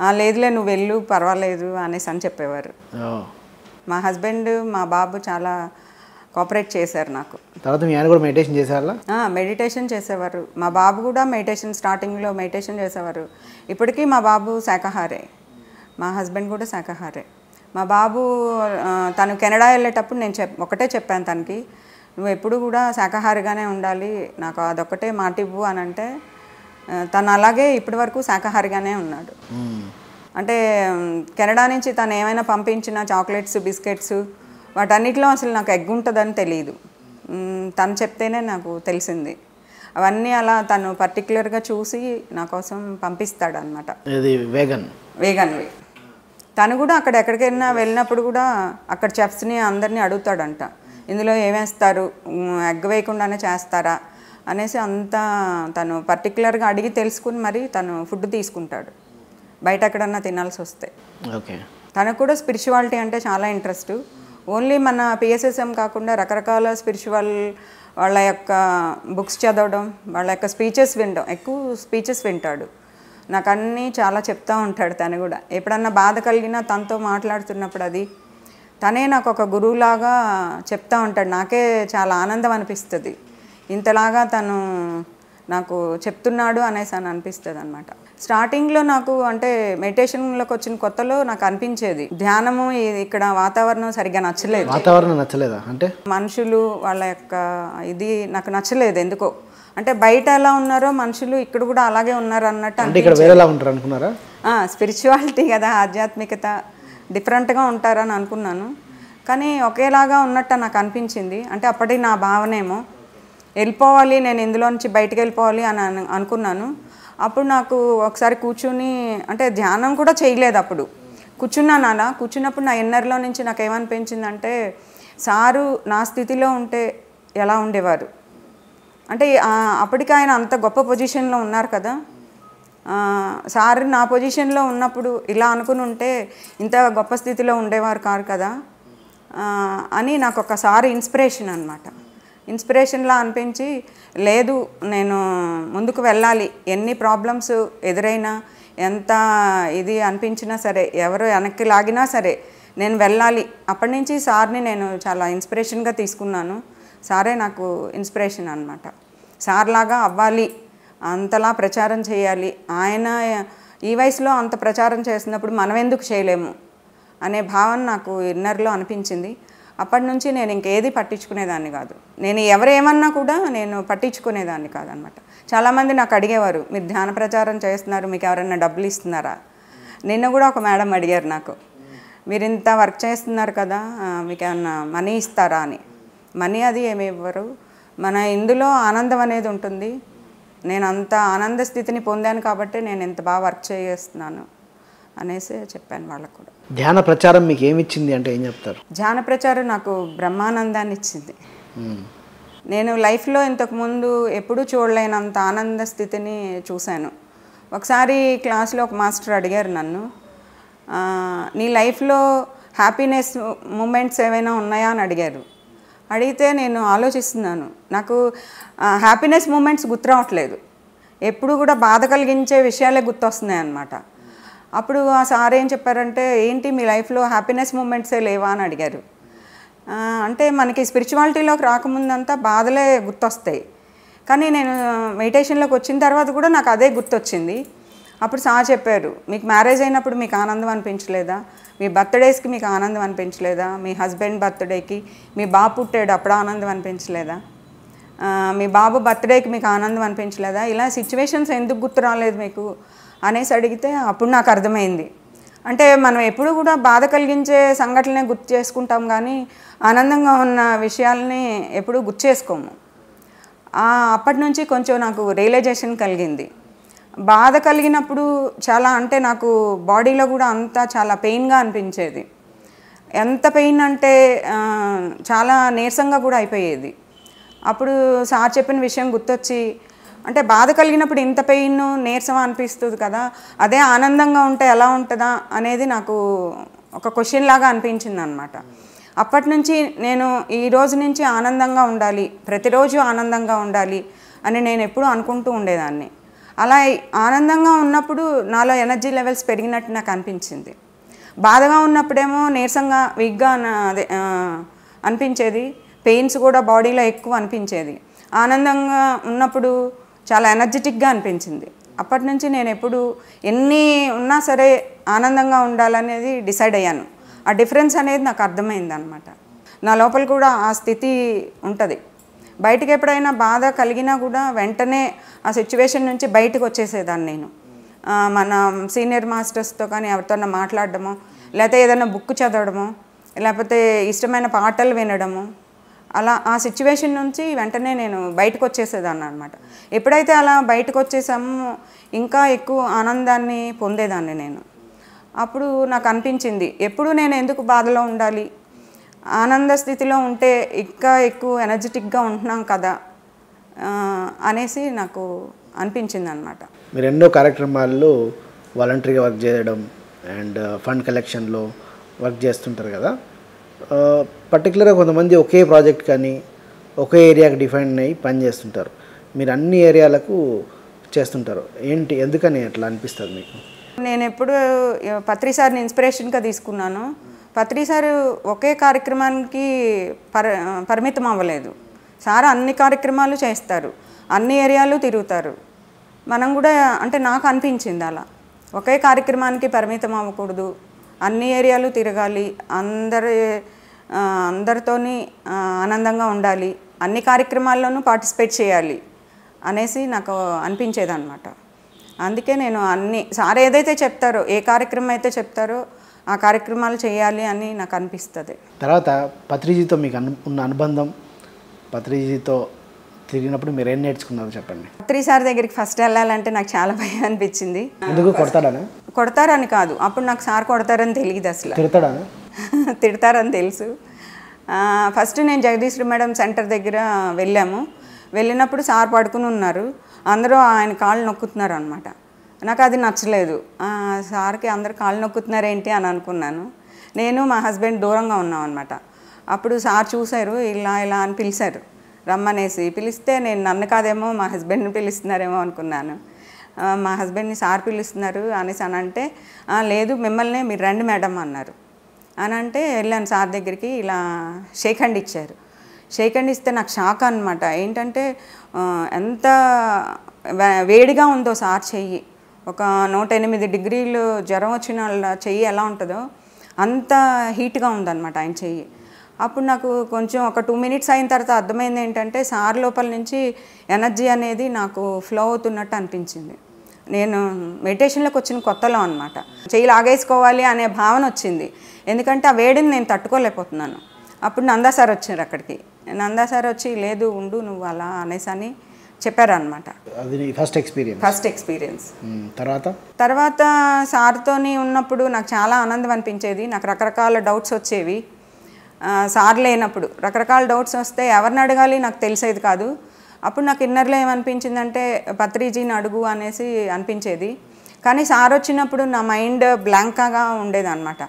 "ఆ, లేదులే నువ్వు వెళ్ళు పర్వాలేదు అనేసి అని చెప్పేవారు. మా హస్బెండ్ మా బాబు చాలా కోఆపరేట్ చేశారు నాకు. తర్వాత మీ ఆయన కూడా మెడిటేషన్ చేసేవాళ్ళ మెడిటేషన్ చేసేవారు. మా బాబు కూడా మెడిటేషన్ స్టార్టింగ్లో మెడిటేషన్ చేసేవారు. ఇప్పటికీ మా బాబు శాకాహారే. మా హస్బెండ్ కూడా శాకాహారే. మా బాబు తను కెనడా వెళ్ళేటప్పుడు నేను చెప్ ఒకటే చెప్పాను తనకి. నువ్వు ఎప్పుడు కూడా శాకాహారిగానే ఉండాలి. నాకు అదొక్కటే మాట ఇవ్వు అని అంటే తను అలాగే ఇప్పటి వరకు శాకాహారిగానే ఉన్నాడు. అంటే కెనడా నుంచి తను ఏమైనా పంపించిన చాక్లెట్స్ బిస్కెట్స్ వాటన్నిటిలో అసలు నాకు ఎగ్ ఉంటుందని తెలియదు తను చెప్తేనే నాకు తెలిసింది. అవన్నీ అలా తను పర్టికులర్గా చూసి నా కోసం పంపిస్తాడు అనమాట వేగన్? వేగన్వి తను కూడా అక్కడ ఎక్కడికైనా వెళ్ళినప్పుడు కూడా అక్కడ చెఫ్స్ని అందరినీ అడుగుతాడంట. ఇందులో ఏమేస్తారు ఎగ్ వేయకుండానే చేస్తారా? అనేసి అంతా తను పర్టికులర్గా అడిగి తెలుసుకుని మరి తను ఫుడ్ తీసుకుంటాడు. బయట ఎక్కడన్నా తినాల్సి వస్తే ఓకే. తనకు కూడా స్పిరిచువాలిటీ అంటే చాలా ఇంట్రెస్ట్. ఓన్లీ మన పిఎస్ఎస్ఎం కాకుండా రకరకాల స్పిరిచువల్ వాళ్ళ యొక్క బుక్స్ చదవడం వాళ్ళ యొక్క స్పీచెస్ వినడం ఎక్కువ స్పీచెస్ వింటాడు. నాకు అన్నీ చాలా చెప్తూ ఉంటాడు తను కూడా. ఎప్పుడన్నా బాధ కలిగినా తనతో మాట్లాడుతున్నప్పుడు అది తనే నాకు ఒక గురువులాగా చెప్తూ ఉంటాడు. నాకే చాలా ఆనందం అనిపిస్తుంది. ఇంతలాగా తను నాకు చెప్తున్నాడు అనేసి అని అనిపిస్తుంది అనమాట స్టార్టింగ్లో నాకు అంటే మెడిటేషన్లోకి వచ్చిన కొత్తలో నాకు అనిపించేది. ధ్యానము ఇక్కడ వాతావరణం సరిగ్గా నచ్చలేదు. వాతావరణం నచ్చలేదా? అంటే? మనుషులు వాళ్ళ యొక్క ఇది నాకు నచ్చలేదు ఎందుకో. అంటే బయట ఎలా ఉన్నారో మనుషులు ఇక్కడ కూడా అలాగే ఉన్నారు అన్నట్టు అంటే ఇక్కడ వేరేలా ఉంటారు అనుకున్నారా? స్పిరిచువాలిటీ కదా ఆధ్యాత్మికత డిఫరెంట్గా ఉంటారని అనుకున్నాను. కానీ ఒకేలాగా ఉన్నట్టు నాకు అనిపించింది. అంటే అప్పటి నా భావనేమో వెళ్ళిపోవాలి నేను ఇందులో నుంచి బయటికి వెళ్ళిపోవాలి అను- అనుకున్నాను. అప్పుడు నాకు ఒకసారి కూర్చుని అంటే ధ్యానం కూడా చేయలేదు అప్పుడు. కూర్చున్నాను అలా కూర్చున్నప్పుడు నా ఎన్నర్లో నుంచి నాకు ఏమనిపించిందంటే సారు నా స్థితిలో ఉంటే ఎలా ఉండేవారు? అంటే అప్పటికి ఆయన అంత గొప్ప పొజిషన్లో ఉన్నారు కదా. సారు సార్ నా పొజిషన్లో ఉన్నప్పుడు ఇలా అనుకుని ఉంటే ఇంత గొప్ప స్థితిలో ఉండేవారు కారు కదా. అని నాకు ఒకసారి ఇన్స్పిరేషన్ అనమాట ఇన్స్పిరేషన్లా అనిపించి లేదు నేను ముందుకు వెళ్ళాలి. ఎన్ని ప్రాబ్లమ్స్ ఎదురైనా ఎంత ఇది అనిపించినా సరే ఎవరు వెనక్కి లాగినా సరే నేను వెళ్ళాలి. అప్పటి నుంచి సార్ని నేను చాలా ఇన్స్పిరేషన్గా తీసుకున్నాను. సారే నాకు ఇన్స్పిరేషన్ అనమాట సార్లాగా అవ్వాలి అంతలా ప్రచారం చేయాలి. ఆయన ఈ వయసులో అంత ప్రచారం చేసినప్పుడు మనం ఎందుకు చేయలేము? అనే భావన నాకు ఇన్నర్లో అనిపించింది. అప్పటి నుంచి నేను ఇంకేది పట్టించుకునేదాన్ని కాదు. నేను ఎవరేమన్నా కూడా నేను పట్టించుకునేదాన్ని కాదనమాట. చాలామంది నాకు అడిగేవారు మీరు ధ్యాన ప్రచారం చేస్తున్నారు మీకు ఎవరైనా డబ్బులు ఇస్తున్నారా? నిన్న కూడా ఒక మేడం అడిగారు నాకు మీరు ఇంత వర్క్ చేస్తున్నారు కదా మీకు ఏమన్నా మనీ ఇస్తారా? అని. మనీ అది ఏమి ఇవ్వరు. మన ఇందులో ఆనందం అనేది ఉంటుంది. నేను అంత ఆనంద స్థితిని పొందాను కాబట్టి నేను ఇంత బాగా వర్క్ చేస్తున్నాను. అనేసి చెప్పాను వాళ్ళకు కూడా. ధ్యాన ప్రచారం మీకు ఏమి ఇచ్చింది అంటే ఏం చెప్తారు? ధ్యాన ప్రచారం నాకు బ్రహ్మానందాన్ని ఇచ్చింది. నేను లైఫ్లో ఇంతకుముందు ఎప్పుడూ చూడలేనంత ఆనంద స్థితిని చూశాను. ఒకసారి క్లాస్లో ఒక మాస్టర్ అడిగారు నన్ను "ఆ, నీ లైఫ్లో హ్యాపీనెస్ మూమెంట్స్ ఏవైనా ఉన్నాయా? అని అడిగారు. అడిగితే నేను ఆలోచిస్తున్నాను నాకు హ్యాపీనెస్ మూమెంట్స్ గుర్తురావట్లేదు. ఎప్పుడు కూడా బాధ కలిగించే విషయాలే గుర్తొస్తున్నాయి అన్నమాట అప్పుడు ఆ సార్ ఏం చెప్పారంటే ఏంటి మీ లైఫ్లో హ్యాపీనెస్ మూమెంట్సే లేవా? అని అడిగారు. అంటే మనకి స్పిరిచువాలిటీలోకి రాకముందంతా బాధలే గుర్తొస్తాయి. కానీ నేను మెడిటేషన్లోకి వచ్చిన తర్వాత కూడా నాకు అదే గుర్తొచ్చింది. అప్పుడు సార్ చెప్పారు మీకు మ్యారేజ్ అయినప్పుడు మీకు ఆనందం అనిపించలేదా? మీ బర్త్డేస్కి మీకు ఆనందం అనిపించలేదా? మీ హస్బెండ్ బర్త్డేకి మీ బాబు పుట్టాడు అప్పుడు ఆనందం అనిపించలేదా? మీ బాబు బర్త్డేకి మీకు ఆనందం అనిపించలేదా? ఇలా సిచ్యువేషన్స్ ఎందుకు గుర్తు రాలేదు మీకు? అనేసి అడిగితే అప్పుడు నాకు అర్థమైంది. అంటే మనం ఎప్పుడు కూడా బాధ కలిగించే సంఘటనలే గుర్తు చేసుకుంటాం కానీ ఆనందంగా ఉన్న విషయాల్ని ఎప్పుడూ గుర్తు చేసుకోము. అప్పటి నుంచి కొంచెం నాకు రియలైజేషన్ కలిగింది. బాధ కలిగినప్పుడు చాలా అంటే నాకు బాడీలో కూడా అంతా చాలా పెయిన్గా అనిపించేది. ఎంత పెయిన్ అంటే చాలా నీరసంగా కూడా అయిపోయేది. అప్పుడు సార్ చెప్పిన విషయం గుర్తొచ్చి అంటే బాధ కలిగినప్పుడు ఇంత పెయిన్ నీరసం అనిపిస్తుంది కదా అదే ఆనందంగా ఉంటే ఎలా ఉంటుందా అనేది నాకు ఒక క్వశ్చన్ లాగా అనిపించింది అనమాట అప్పటి నుంచి నేను ఈ రోజు నుంచి ఆనందంగా ఉండాలి ప్రతిరోజు ఆనందంగా ఉండాలి అని నేను ఎప్పుడూ అనుకుంటూ ఉండేదాన్ని. అలా ఆనందంగా ఉన్నప్పుడు నాలో ఎనర్జీ లెవెల్స్ పెరిగినట్టు నాకు అనిపించింది. బాధగా ఉన్నప్పుడేమో నీరసంగా వీక్గా అదే అనిపించేది. పెయిన్స్ కూడా బాడీలో ఎక్కువ అనిపించేది. ఆనందంగా ఉన్నప్పుడు చాలా ఎనర్జెటిక్గా అనిపించింది. అప్పటి నుంచి నేను ఎప్పుడు ఎన్ని ఉన్నా సరే ఆనందంగా ఉండాలనేది డిసైడ్ అయ్యాను. ఆ డిఫరెన్స్ అనేది నాకు అర్థమైంది అనమాట నా లోపల కూడా ఆ స్థితి ఉంటుంది. బయటికి ఎప్పుడైనా బాధ కలిగినా కూడా వెంటనే ఆ సిచ్యువేషన్ నుంచి బయటకు వచ్చేసేదాన్ని నేను. మన సీనియర్ మాస్టర్స్తో కానీ ఎవరితోన్నా మాట్లాడడమో లేకపోతే ఏదైనా బుక్ చదవడమో లేకపోతే ఇష్టమైన పాటలు వినడము అలా ఆ సిచ్యువేషన్ నుంచి వెంటనే నేను బయటకు వచ్చేసేదాన్ని అనమాట ఎప్పుడైతే అలా బయటకు వచ్చేసామో ఇంకా ఎక్కువ ఆనందాన్ని పొందేదాన్ని నేను. అప్పుడు నాకు అనిపించింది ఎప్పుడు నేను ఎందుకు బాధలో ఉండాలి? ఆనంద స్థితిలో ఉంటే ఇంకా ఎక్కువ ఎనర్జెటిక్గా ఉంటున్నాం కదా అనేసి నాకు అనిపించింది అనమాట మీరు ఎన్నో కార్యక్రమాల్లో వాలంటరీగా వర్క్ చేయడం అండ్ ఫండ్ కలెక్షన్లో వర్క్ చేస్తుంటారు కదా? పర్టికులర్గా కొంతమంది ఒకే ప్రాజెక్ట్ కానీ ఒకే ఏరియాకి డిఫైన్ అయ్యి పని చేస్తుంటారు. మీరు అన్ని ఏరియాలకు చేస్తుంటారు. ఏంటి? ఎందుకని అట్లా అనిపిస్తుంది మీకు? నేను ఎప్పుడు పత్రి సార్ని ఇన్స్పిరేషన్గా తీసుకున్నాను. పత్రి సారు ఒకే కార్యక్రమానికి పర పరిమితం అవ్వలేదు. సార్ అన్ని కార్యక్రమాలు చేస్తారు. అన్ని ఏరియాలు తిరుగుతారు. మనం కూడా అంటే నాకు అనిపించింది అలా. ఒకే కార్యక్రమానికి పరిమితం అవ్వకూడదు. అన్ని ఏరియాలు తిరగాలి అందరి అందరితోని ఆనందంగా ఉండాలి అన్ని కార్యక్రమాల్లోనూ పార్టిసిపేట్ చేయాలి అనేసి నాకు అనిపించేది అనమాట అందుకే నేను అన్ని సార్ ఏదైతే చెప్తారో ఏ కార్యక్రమం అయితే చెప్తారో ఆ కార్యక్రమాలు చేయాలి అని నాకు అనిపిస్తుంది. తర్వాత పత్రిజీతో మీకు అను ఉన్న అనుబంధం పత్రిజీతో తిరిగినప్పుడు మీరు ఏం నేర్చుకున్నారో చెప్పండి? పత్రి సార్ దగ్గరికి ఫస్ట్ వెళ్ళాలంటే నాకు చాలా భయం అనిపించింది. ఎందుకు కొడతాడానా? కొడతారని కాదు. అప్పుడు నాకు సార్ కొడతారని తెలియదు అసలు. తిడతారని తెలుసు. ఫస్ట్ నేను జగదీశ్వరి మేడం సెంటర్ దగ్గర వెళ్ళాము. వెళ్ళినప్పుడు సార్ పడుకుని ఉన్నారు. అందరూ ఆయన కాళ్ళు నొక్కుతున్నారు అనమాట నాకు అది నచ్చలేదు. సార్కి అందరు కాళ్ళు నొక్కుతున్నారేంటి అని అనుకున్నాను. నేను మా హస్బెండ్ దూరంగా ఉన్నాం అనమాట అప్పుడు సార్ చూశారు ఇలా ఇలా అని పిలిచారు. రమ్మనేసి పిలిస్తే నేను నన్ను కాదేమో మా హస్బెండ్ని పిలుస్తున్నారేమో అనుకున్నాను. మా హస్బెండ్ని సార్ పిలుస్తున్నారు అనేసి అని అంటే లేదు మిమ్మల్నే మీరు రండి మేడం అన్నారు. అని అంటే వెళ్ళాను సార్ దగ్గరికి ఇలా షేక్ హ్యాండ్ ఇచ్చారు. షేక్ హ్యాండ్ ఇస్తే నాకు షాక్ అనమాట ఏంటంటే ఎంత వేడిగా ఉందో సార్ చెయ్యి. ఒక నూట ఎనిమిది డిగ్రీలు జ్వరం వచ్చిన వాళ్ళ చెయ్యి ఎలా ఉంటుందో అంత హీట్గా ఉందన్నమాట ఆయన చెయ్యి. అప్పుడు నాకు కొంచెం ఒక టూ మినిట్స్ అయిన తర్వాత అర్థమైంది ఏంటంటే సార్ లోపల నుంచి ఎనర్జీ అనేది నాకు ఫ్లో అవుతున్నట్టు అనిపించింది. నేను మెడిటేషన్లోకి వచ్చిన కొత్తలో అనమాట చెయ్యి లాగేసుకోవాలి అనే భావన వచ్చింది. ఎందుకంటే ఆ వేడిని నేను తట్టుకోలేకపోతున్నాను. అప్పుడు నందా సార్ వచ్చారు అక్కడికి. నందా సార్ వచ్చి లేదు ఉండు నువ్వు అలా అనేసి అని చెప్పారనమాట అది ఫస్ట్ ఎక్స్పీరియన్స్ ఫస్ట్ ఎక్స్పీరియన్స్ తర్వాత? తర్వాత సార్తోని ఉన్నప్పుడు నాకు చాలా ఆనందం అనిపించేది. నాకు రకరకాల డౌట్స్ వచ్చేవి. సార్ లేనప్పుడు. రకరకాల డౌట్స్ వస్తే ఎవరిని అడగాలి? నాకు తెలిసేది కాదు. అప్పుడు నాకు ఇన్నర్లో ఏమనిపించిందంటే పత్రిజీని అడుగు అనేసి అనిపించేది. కానీ సార్ వచ్చినప్పుడు నా మైండ్ బ్లాంకాగా ఉండేది అనమాట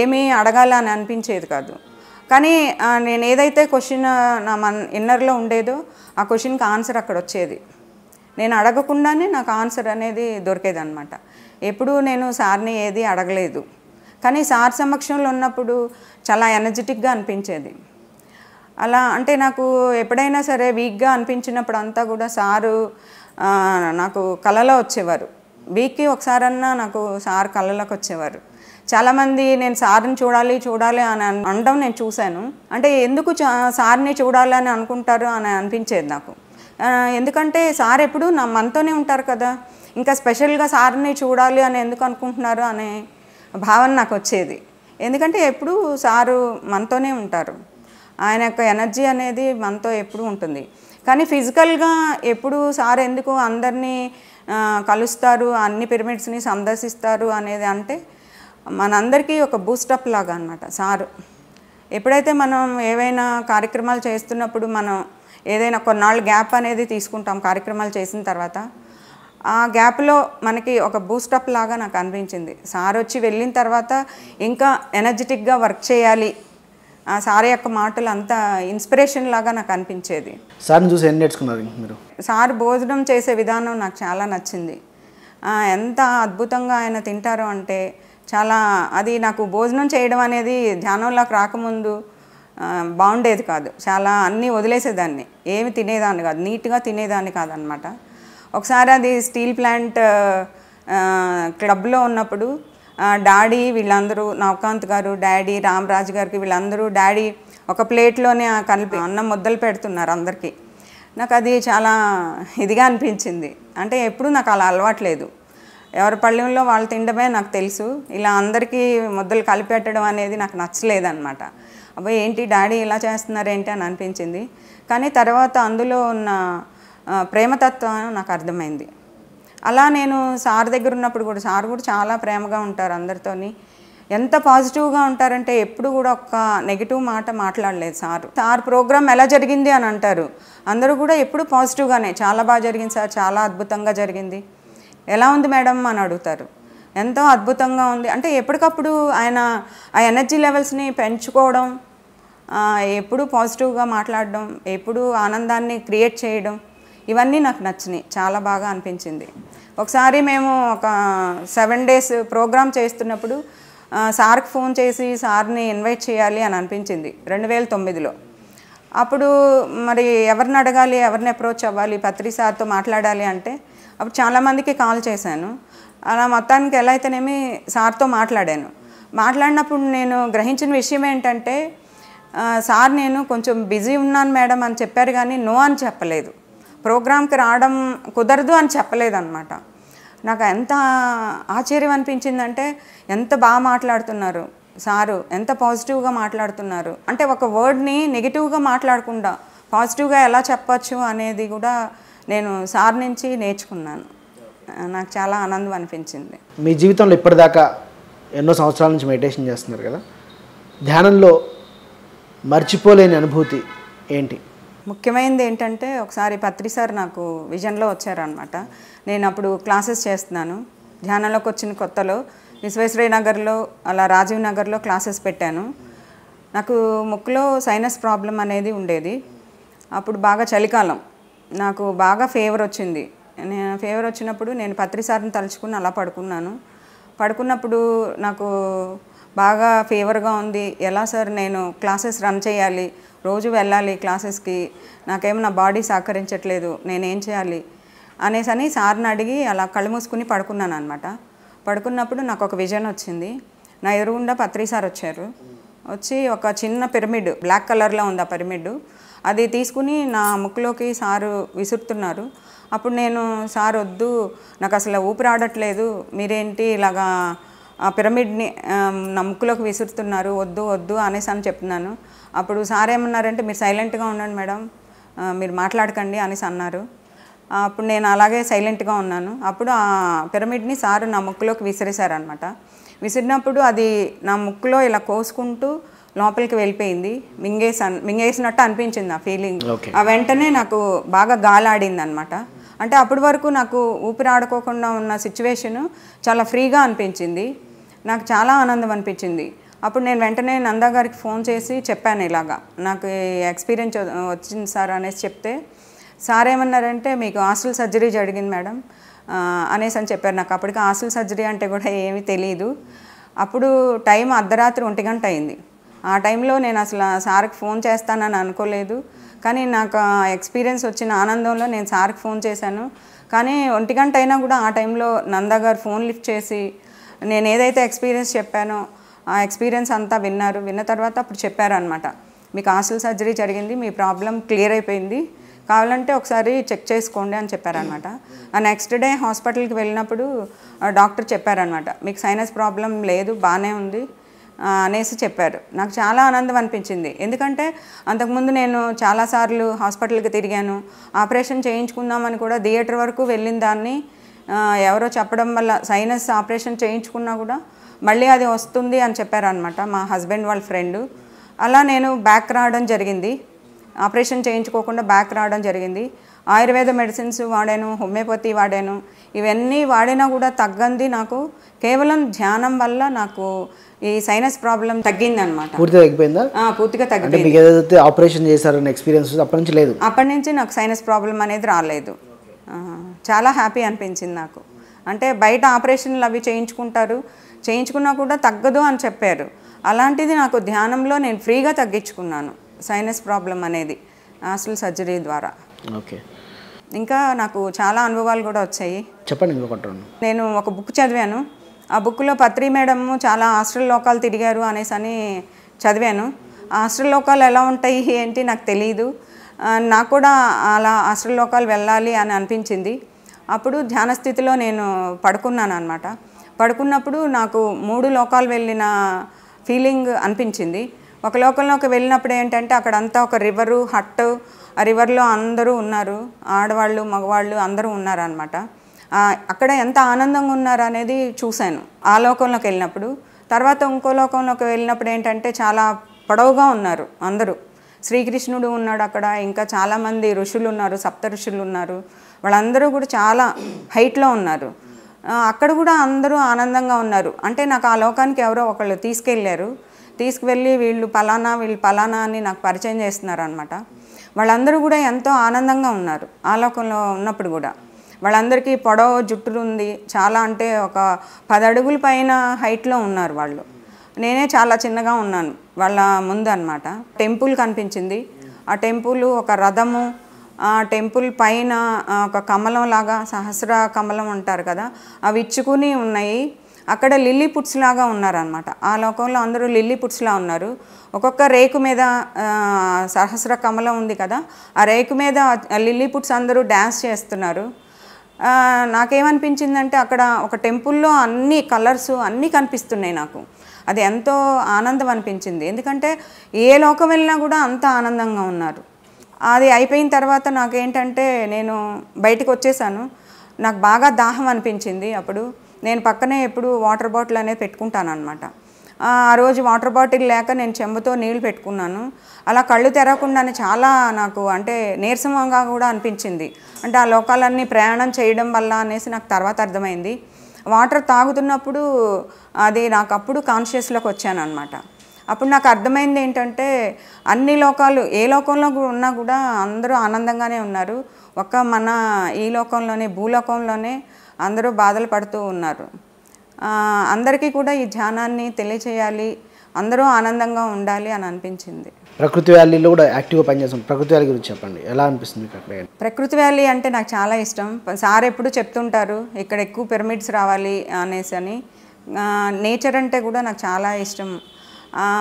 ఏమీ అడగాలని అనిపించేది కాదు. కానీ నేను ఏదైతే క్వశ్చన్ నా మన ఇన్నర్లో ఉండేదో ఆ క్వశ్చన్కి ఆన్సర్ అక్కడ వచ్చేది. నేను అడగకుండానే నాకు ఆన్సర్ అనేది దొరికేది అనమాట ఎప్పుడూ నేను సార్ని ఏది అడగలేదు. కానీ సార్ సమక్షంలో ఉన్నప్పుడు చాలా ఎనర్జెటిక్గా అనిపించేది. అలా అంటే నాకు ఎప్పుడైనా సరే వీక్గా అనిపించినప్పుడు అంతా కూడా సారు నాకు కళలో వచ్చేవారు. వీక్కి ఒకసారన్నా నాకు సార్ కళలోకి వచ్చేవారు. చాలామంది నేను సార్ని చూడాలి చూడాలి అని అనడం నేను చూశాను. అంటే ఎందుకు చా- సార్ని చూడాలని అనుకుంటారు అని అనిపించేది నాకు. ఎందుకంటే సార్ ఎప్పుడు నా మనతోనే ఉంటారు కదా. ఇంకా స్పెషల్గా సార్ని చూడాలి అని ఎందుకు అనుకుంటున్నారు అనే భావన నాకు వచ్చేది. ఎందుకంటే ఎప్పుడు సారు మనతోనే ఉంటారు. ఆయన యొక్క ఎనర్జీ అనేది మనతో ఎప్పుడు ఉంటుంది. కానీ ఫిజికల్గా ఎప్పుడు సార్ ఎందుకు అందరినీ కలుస్తారు అన్ని పిరమిడ్స్ని సందర్శిస్తారు అనేది అంటే మనందరికీ ఒక బూస్టప్ లాగా అనమాట సారు. ఎప్పుడైతే మనం ఏవైనా కార్యక్రమాలు చేస్తున్నప్పుడు మనం ఏదైనా కొన్నాళ్ళు గ్యాప్ అనేది తీసుకుంటాం కార్యక్రమాలు చేసిన తర్వాత ఆ గ్యాప్లో మనకి ఒక బూస్టప్ లాగా నాకు అనిపించింది. సార్ వచ్చి వెళ్ళిన తర్వాత ఇంకా ఎనర్జెటిక్గా వర్క్ చేయాలి ఆ సార్ యొక్క మాటలు అంతా ఇన్స్పిరేషన్ లాగా నాకు అనిపించేది. సార్ని చూసి ఏం నేర్చుకున్నారు మీరు? సార్ భోజనం చేసే విధానం నాకు చాలా నచ్చింది. ఎంత అద్భుతంగా ఆయన తింటారో అంటే చాలా అది నాకు భోజనం చేయడం అనేది ధ్యానంలోకి రాకముందు బాగుండేది కాదు. చాలా అన్నీ వదిలేసేదాన్ని. ఏమి తినేదాన్ని కాదు. నీట్గా తినేదాన్ని కాదనమాట ఒకసారి అది స్టీల్ ప్లాంట్ క్లబ్లో ఉన్నప్పుడు డాడీ వీళ్ళందరూ నవకాంత్ గారు డాడీ రామరాజు గారికి వీళ్ళందరూ డాడీ ఒక ప్లేట్లోనే కలిపి అన్నం ముద్దలు పెడుతున్నారు అందరికీ. నాకు అది చాలా ఇదిగా అనిపించింది. అంటే ఎప్పుడు నాకు అలా అలవాట్లేదు. ఎవరి పళ్ళెంలో వాళ్ళు తినడమే నాకు తెలుసు. ఇలా అందరికీ ముద్దలు కలిపెట్టడం అనేది నాకు నచ్చలేదన్నమాట. అబ్బాయి ఏంటి డాడీ ఇలా చేస్తున్నారు ఏంటి అని అనిపించింది. కానీ తర్వాత అందులో ఉన్న ప్రేమతత్వం నాకు అర్థమైంది. అలా నేను సార్ దగ్గర ఉన్నప్పుడు కూడా సార్ కూడా చాలా ప్రేమగా ఉంటారు అందరితోని. ఎంత పాజిటివ్గా ఉంటారంటే ఎప్పుడు కూడా ఒక్క నెగిటివ్ మాట మాట్లాడలేదు సార్. సార్ ప్రోగ్రామ్ ఎలా జరిగింది అని అంటారు. అందరూ కూడా ఎప్పుడు పాజిటివ్గానే చాలా బాగా జరిగింది సార్ చాలా అద్భుతంగా జరిగింది. ఎలా ఉంది మేడం అని అడుగుతారు. ఎంతో అద్భుతంగా ఉంది. అంటే ఎప్పటికప్పుడు ఆయన ఆ ఎనర్జీ లెవెల్స్ని పెంచుకోవడం ఎప్పుడు పాజిటివ్గా మాట్లాడడం ఎప్పుడు ఆనందాన్ని క్రియేట్ చేయడం ఇవన్నీ నాకు నచ్చినాయి. చాలా బాగా అనిపించింది. ఒకసారి మేము ఒక సెవెన్ డేస్ ప్రోగ్రామ్ చేస్తున్నప్పుడు సార్కి ఫోన్ చేసి సార్ని ఇన్వైట్ చేయాలి అని అనిపించింది రెండు వేల తొమ్మిదిలో. అప్పుడు మరి ఎవరిని అడగాలి ఎవరిని అప్రోచ్ అవ్వాలి పత్రి సార్తో మాట్లాడాలి అంటే అప్పుడు చాలామందికి కాల్ చేశాను. అలా మొత్తానికి ఎలా అయితేనేమి సార్తో మాట్లాడాను. మాట్లాడినప్పుడు నేను గ్రహించిన విషయం ఏంటంటే సార్ నేను కొంచెం బిజీ ఉన్నాను మేడం అని చెప్పారు కానీ నో అని చెప్పలేదు. ప్రోగ్రామ్కి రావడం కుదరదు అని చెప్పలేదన్నమాట. నాకు ఎంత ఆశ్చర్యం అనిపించిందంటే ఎంత బాగా మాట్లాడుతున్నారు సారు ఎంత పాజిటివ్గా మాట్లాడుతున్నారు. అంటే ఒక వర్డ్ని నెగిటివ్గా మాట్లాడకుండా పాజిటివ్గా ఎలా చెప్పచ్చు అనేది కూడా నేను సార్ నుంచి నేర్చుకున్నాను. నాకు చాలా ఆనందం అనిపించింది. మీ జీవితంలో ఇప్పటిదాకా ఎన్నో సంవత్సరాల నుంచి మెడిటేషన్ చేస్తున్నారు కదా? ధ్యానంలో మర్చిపోలేని అనుభూతి ఏంటి? ముఖ్యమైనది ఏంటంటే ఒకసారి పత్రి సార్ నాకు విజన్లో వచ్చారనమాట నేను అప్పుడు క్లాసెస్ చేస్తున్నాను. ధ్యానంలోకి వచ్చిన కొత్తలో విశ్వేశ్వరయ్య నగర్లో అలా రాజీవ్ నగర్లో క్లాసెస్ పెట్టాను. నాకు ముక్కులో సైనస్ ప్రాబ్లం అనేది ఉండేది. అప్పుడు బాగా చలికాలం. నాకు బాగా ఫీవర్ వచ్చింది. నేను ఫీవర్ వచ్చినప్పుడు నేను పత్రి సార్ని తలుచుకుని అలా పడుకున్నాను. పడుకున్నప్పుడు నాకు బాగా ఫీవర్గా ఉంది. ఎలా సార్ నేను క్లాసెస్ రన్ చేయాలి? రోజు వెళ్ళాలి క్లాసెస్కి. నాకేమో నా బాడీ సహకరించట్లేదు. నేనేం చేయాలి? అనేసి అని సార్ని అడిగి అలా కళ్ళు మూసుకుని పడుకున్నాను అనమాట పడుకున్నప్పుడు నాకు ఒక విజన్ వచ్చింది. నా ఎదురుగుండా పత్రి సార్ వచ్చారు. వచ్చి ఒక చిన్న పిరమిడ్ బ్లాక్ కలర్లో ఉంది ఆ పిరమిడ్. అది తీసుకుని నా ముక్కులోకి సారు విసురుతున్నారు. అప్పుడు నేను సార్ వద్దు. నాకు అసలు ఊపిరాడట్లేదు మీరేంటి ఇలాగా ఆ పిరమిడ్ని ఆ, నా ముక్కులోకి విసురుతున్నారు. వద్దు వద్దు అనేసి అని చెప్తున్నాను. అప్పుడు సార్ ఏమన్నారంటే మీరు సైలెంట్గా ఉండండి మేడం. మీరు మాట్లాడకండి అనేసి అన్నారు. అప్పుడు నేను అలాగే సైలెంట్గా ఉన్నాను. అప్పుడు ఆ పిరమిడ్ని సారు నా ముక్కులోకి విసిరేశారనమాట విసిరినప్పుడు అది నా ముక్కులో ఇలా కోసుకుంటూ లోపలికి వెళ్ళిపోయింది. మింగేసి మింగేసినట్టు అనిపించింది ఆ ఫీలింగ్. ఆ వెంటనే నాకు బాగా గాలాడింది అనమాట అంటే అప్పటి వరకు నాకు ఊపిరి ఆడుకోకుండా ఉన్న సిచ్యువేషను చాలా ఫ్రీగా అనిపించింది. నాకు చాలా ఆనందం అనిపించింది. అప్పుడు నేను వెంటనే నందా గారికి ఫోన్ చేసి చెప్పాను ఇలాగా. నాకు ఎక్స్పీరియన్స్ వచ్చింది సార్ అనేసి చెప్తే సార్ ఏమన్నారంటే మీకు హాస్టల్ సర్జరీ జరిగింది మేడం. అనేసి అని చెప్పారు. నాకు అప్పటికి హాస్టల్ సర్జరీ అంటే కూడా ఏమీ తెలియదు అప్పుడు టైం అర్ధరాత్రి ఒంటి గంట అయింది. ఆ టైంలో నేను అసలు సార్కి ఫోన్ చేస్తానని అనుకోలేదు. కానీ నాకు ఆ ఎక్స్పీరియన్స్ వచ్చిన ఆనందంలో నేను సార్కి ఫోన్ చేశాను. కానీ ఒంటి గంట అయినా కూడా ఆ టైంలో నందా గారు ఫోన్ లిఫ్ట్ చేసి నేను ఏదైతే ఎక్స్పీరియన్స్ చెప్పానో ఆ ఎక్స్పీరియన్స్ అంతా విన్నారు. విన్న తర్వాత అప్పుడు చెప్పారనమాట మీకు హాస్టల్ సర్జరీ జరిగింది మీ ప్రాబ్లం క్లియర్ అయిపోయింది. కావాలంటే ఒకసారి చెక్ చేసుకోండి అని చెప్పారనమాట ఆ నెక్స్ట్ డే హాస్పిటల్కి వెళ్ళినప్పుడు డాక్టర్ చెప్పారనమాట మీకు సైనస్ ప్రాబ్లం లేదు బాగానే ఉంది. అనేసి చెప్పారు. నాకు చాలా ఆనందం అనిపించింది. ఎందుకంటే అంతకుముందు నేను చాలాసార్లు హాస్పిటల్కి తిరిగాను. ఆపరేషన్ చేయించుకుందామని కూడా థియేటర్ వరకు వెళ్ళిన దాన్ని ఎవరో చెప్పడం వల్ల సైనస్ ఆపరేషన్ చేయించుకున్నా కూడా మళ్ళీ అది వస్తుంది అని చెప్పారనమాట మా హస్బెండ్ వాళ్ళ ఫ్రెండ్. అలా నేను బ్యాక్ రావడం జరిగింది. ఆపరేషన్ చేయించుకోకుండా బ్యాక్ రావడం జరిగింది. ఆయుర్వేద మెడిసిన్స్ వాడాను హోమియోపతి వాడాను. ఇవన్నీ వాడినా కూడా తగ్గంది నాకు. కేవలం ధ్యానం వల్ల నాకు ఈ సైనస్ ప్రాబ్లం తగ్గిందనమాట పూర్తిగా తగ్గిపోయిందా? పూర్తిగా తగ్గిపోయింది. ఏదైతే ఆపరేషన్ చేశారన్న ఎక్స్పీరియన్స్ అప్పటి నుంచి లేదు? అప్పటి నుంచి నాకు సైనస్ ప్రాబ్లం అనేది రాలేదు. చాలా హ్యాపీ అనిపించింది నాకు. అంటే బయట ఆపరేషన్లు అవి చేయించుకుంటారు. చేయించుకున్నా కూడా తగ్గదు అని చెప్పారు. అలాంటిది నాకు ధ్యానంలో నేను ఫ్రీగా తగ్గించుకున్నాను సైనస్ ప్రాబ్లం అనేది అసలు సర్జరీ ద్వారా. ఓకే. ఇంకా నాకు చాలా అనుభవాలు కూడా వచ్చాయి. చెప్పండి ఇంకొకటి రెండు. నేను ఒక బుక్ చదివాను. ఆ బుక్లో పత్రి మేడం చాలా హాస్టల్ లోకాలు తిరిగారు అనేసి అని చదివాను. ఆ హాస్టల్ లోకాలు ఎలా ఉంటాయి ఏంటి నాకు తెలియదు నాకు కూడా అలా హాస్టల్ లోకాలు వెళ్ళాలి అని అనిపించింది. అప్పుడు ధ్యాన స్థితిలో నేను పడుకున్నాను అనమాట పడుకున్నప్పుడు నాకు మూడు లోకాలు వెళ్ళిన ఫీలింగ్ అనిపించింది. ఒక లోకంలోకి వెళ్ళినప్పుడు ఏంటంటే అక్కడంతా ఒక రివరు హట్ ఆ రివర్లో అందరూ ఉన్నారు. ఆడవాళ్ళు మగవాళ్ళు అందరూ ఉన్నారనమాట అనమాట అక్కడ ఎంత ఆనందంగా ఉన్నారు అనేది చూశాను. ఆ లోకంలోకి వెళ్ళినప్పుడు. తర్వాత ఇంకో లోకంలోకి వెళ్ళినప్పుడు ఏంటంటే చాలా పొడవుగా ఉన్నారు అందరూ. శ్రీకృష్ణుడు ఉన్నాడు అక్కడ. ఇంకా చాలామంది ఋషులు ఉన్నారు సప్త ఋషులు ఉన్నారు. వాళ్ళందరూ కూడా చాలా హైట్లో ఉన్నారు. అక్కడ కూడా అందరూ ఆనందంగా ఉన్నారు. అంటే నాకు ఆ లోకానికి ఎవరో ఒకళ్ళు తీసుకెళ్ళారు. తీసుకువెళ్ళి వీళ్ళు పలానా వీళ్ళు పలానా అని నాకు పరిచయం చేస్తున్నారు అనమాట వాళ్ళందరూ కూడా ఎంతో ఆనందంగా ఉన్నారు ఆ లోకంలో ఉన్నప్పుడు కూడా. వాళ్ళందరికీ పొడవ జుట్టులు ఉంది. చాలా అంటే ఒక పది అడుగుల పైన హైట్లో ఉన్నారు వాళ్ళు. నేనే చాలా చిన్నగా ఉన్నాను. వాళ్ళ ముందు అనమాట టెంపుల్ కనిపించింది. ఆ టెంపుల్ ఒక రథము ఆ టెంపుల్ పైన ఒక కమలం లాగా సహస్ర కమలం అంటారు కదా అవి ఇచ్చుకుని ఉన్నాయి. అక్కడ లిల్లీ పుట్స్ లాగా ఉన్నారనమాట ఆ లోకంలో అందరూ లిల్లీ పుట్స్లా ఉన్నారు. ఒక్కొక్క రేకు మీద సహస్ర కమలం ఉంది కదా ఆ రేకు మీద లిల్లీ పుట్స్ అందరూ డ్యాన్స్ చేస్తున్నారు. నాకేమనిపించిందంటే అక్కడ ఒక టెంపుల్లో అన్ని కలర్స్ అన్నీ కనిపిస్తున్నాయి నాకు. అది ఎంతో ఆనందం అనిపించింది. ఎందుకంటే ఏ లోకం వెళ్ళినా కూడా అంత ఆనందంగా ఉన్నారు. అది అయిపోయిన తర్వాత నాకేంటంటే నేను బయటకు వచ్చేసాను. నాకు బాగా దాహం అనిపించింది అప్పుడు. నేను పక్కనే ఎప్పుడు వాటర్ బాటిల్ అనేది పెట్టుకుంటాను అనమాట ఆ రోజు వాటర్ బాటిల్ లేక నేను చెంబుతో నీళ్ళు పెట్టుకున్నాను. అలా కళ్ళు తెరవకుండానే చాలా నాకు అంటే నీరసంగా కూడా అనిపించింది. అంటే ఆ లోకాలన్నీ ప్రయాణం చేయడం వల్ల అనేసి నాకు తర్వాత అర్థమైంది. వాటర్ తాగుతున్నప్పుడు అది నాకు అప్పుడు కాన్షియస్లోకి వచ్చాను అనమాట అప్పుడు నాకు అర్థమైంది ఏంటంటే అన్ని లోకాలు ఏ లోకంలో ఉన్నా కూడా అందరూ ఆనందంగానే ఉన్నారు. ఒక్క మన ఈ లోకంలోనే భూలోకంలోనే అందరూ బాధలు పడుతూ ఉన్నారు. అందరికీ కూడా ఈ ధ్యానాన్ని తెలియచేయాలి. అందరూ ఆనందంగా ఉండాలి అని అనిపించింది. ప్రకృతి వ్యాలీలో కూడా యాక్టివ్గా పనిచేస్తాం. ప్రకృతి వ్యాలీ గురించి చెప్పండి. ఎలా అనిపిస్తుంది అక్కడ ప్రకృతి వ్యాలీ అంటే నాకు చాలా ఇష్టం. సార్ ఎప్పుడు చెప్తుంటారు ఇక్కడ ఎక్కువ పిరమిడ్స్ రావాలి అనేసి అని. నేచర్ అంటే కూడా నాకు చాలా ఇష్టం.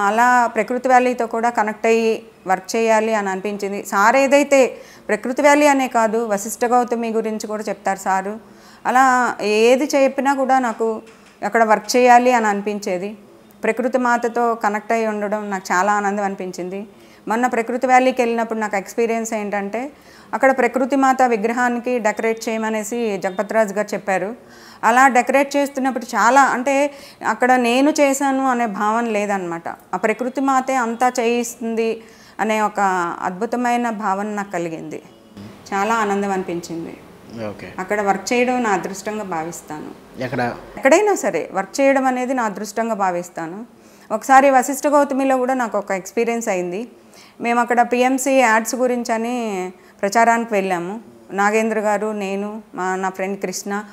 అలా ప్రకృతి వ్యాలీతో కూడా కనెక్ట్ అయ్యి వర్క్ చేయాలి అని అనిపించింది. సార్ ఏదైతే ప్రకృతి వ్యాలీ అనే కాదు వశిష్ఠ గౌతమి గురించి కూడా చెప్తారు సారు. అలా ఏది చెప్పినా కూడా నాకు అక్కడ వర్క్ చేయాలి అని అనిపించేది. ప్రకృతి మాతతో కనెక్ట్ అయి ఉండడం నాకు చాలా ఆనందం అనిపించింది. మొన్న ప్రకృతి వ్యాలీకి వెళ్ళినప్పుడు నాకు ఎక్స్పీరియన్స్ ఏంటంటే అక్కడ ప్రకృతి మాత విగ్రహానికి డెకరేట్ చేయమనేసి జగపతిరాజు గారు చెప్పారు. అలా డెకరేట్ చేస్తున్నప్పుడు చాలా అంటే అక్కడ నేను చేశాను అనే భావన లేదనమాట. ఆ ప్రకృతి మాతే అంతా చేయిస్తుంది అనే ఒక అద్భుతమైన భావన నాకు కలిగింది. చాలా ఆనందం అనిపించింది. అక్కడ వర్క్ చేయడం నా అదృష్టంగా భావిస్తాను. ఎక్కడ? ఎక్కడైనా సరే వర్క్ చేయడం అనేది నా అదృష్టంగా భావిస్తాను. ఒకసారి వశిష్ఠ గౌతమిలో కూడా నాకు ఒక ఎక్స్పీరియన్స్ అయింది. మేము అక్కడ పిఎంసి యాడ్స్ గురించి అని ప్రచారానికి వెళ్ళాము. నాగేంద్ర గారు నేను మా నా ఫ్రెండ్ కృష్ణ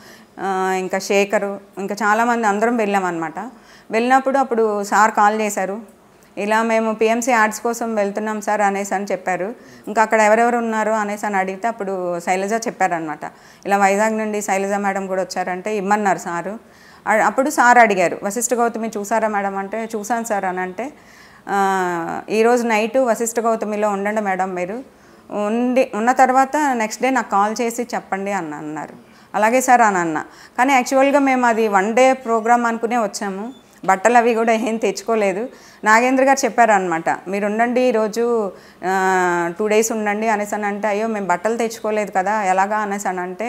ఇంకా శేఖరు ఇంకా చాలామంది అందరం వెళ్ళామన్నమాట. వెళ్ళినప్పుడు అప్పుడు సార్ కాల్ చేశారు. ఇలా మేము పిఎంసీ ఆర్ట్స్ కోసం వెళ్తున్నాం సార్ అనేసి అని చెప్పారు. ఇంకా అక్కడ ఎవరెవరు ఉన్నారు అనేసి అని అడిగితే అప్పుడు శైలజ చెప్పారనమాట ఇలా వైజాగ్ నుండి శైలజ మేడం కూడా వచ్చారంటే ఇమ్మన్నారు సారు. అప్పుడు సార్ అడిగారు వశిష్ఠ గౌతమి చూసారా మేడం? అంటే చూసాను సార్ అని అంటే ఈరోజు నైట్ వశిష్ఠ గౌతమిలో ఉండండి మేడం మీరు. ఉండి ఉన్న తర్వాత నెక్స్ట్ డే నాకు కాల్ చేసి చెప్పండి అని అన్నారు. అలాగే సార్ అని అన్న. కానీ యాక్చువల్గా మేము అది వన్ డే ప్రోగ్రామ్ అనుకునే వచ్చాము. బట్టలు అవి కూడా ఏం తెచ్చుకోలేదు. నాగేంద్ర గారు చెప్పారనమాట మీరు ఉండండి ఈరోజు టూ డేస్ ఉండండి అనేసి అని అంటే అయ్యో మేము బట్టలు తెచ్చుకోలేదు కదా ఎలాగా? అనేసి అని అంటే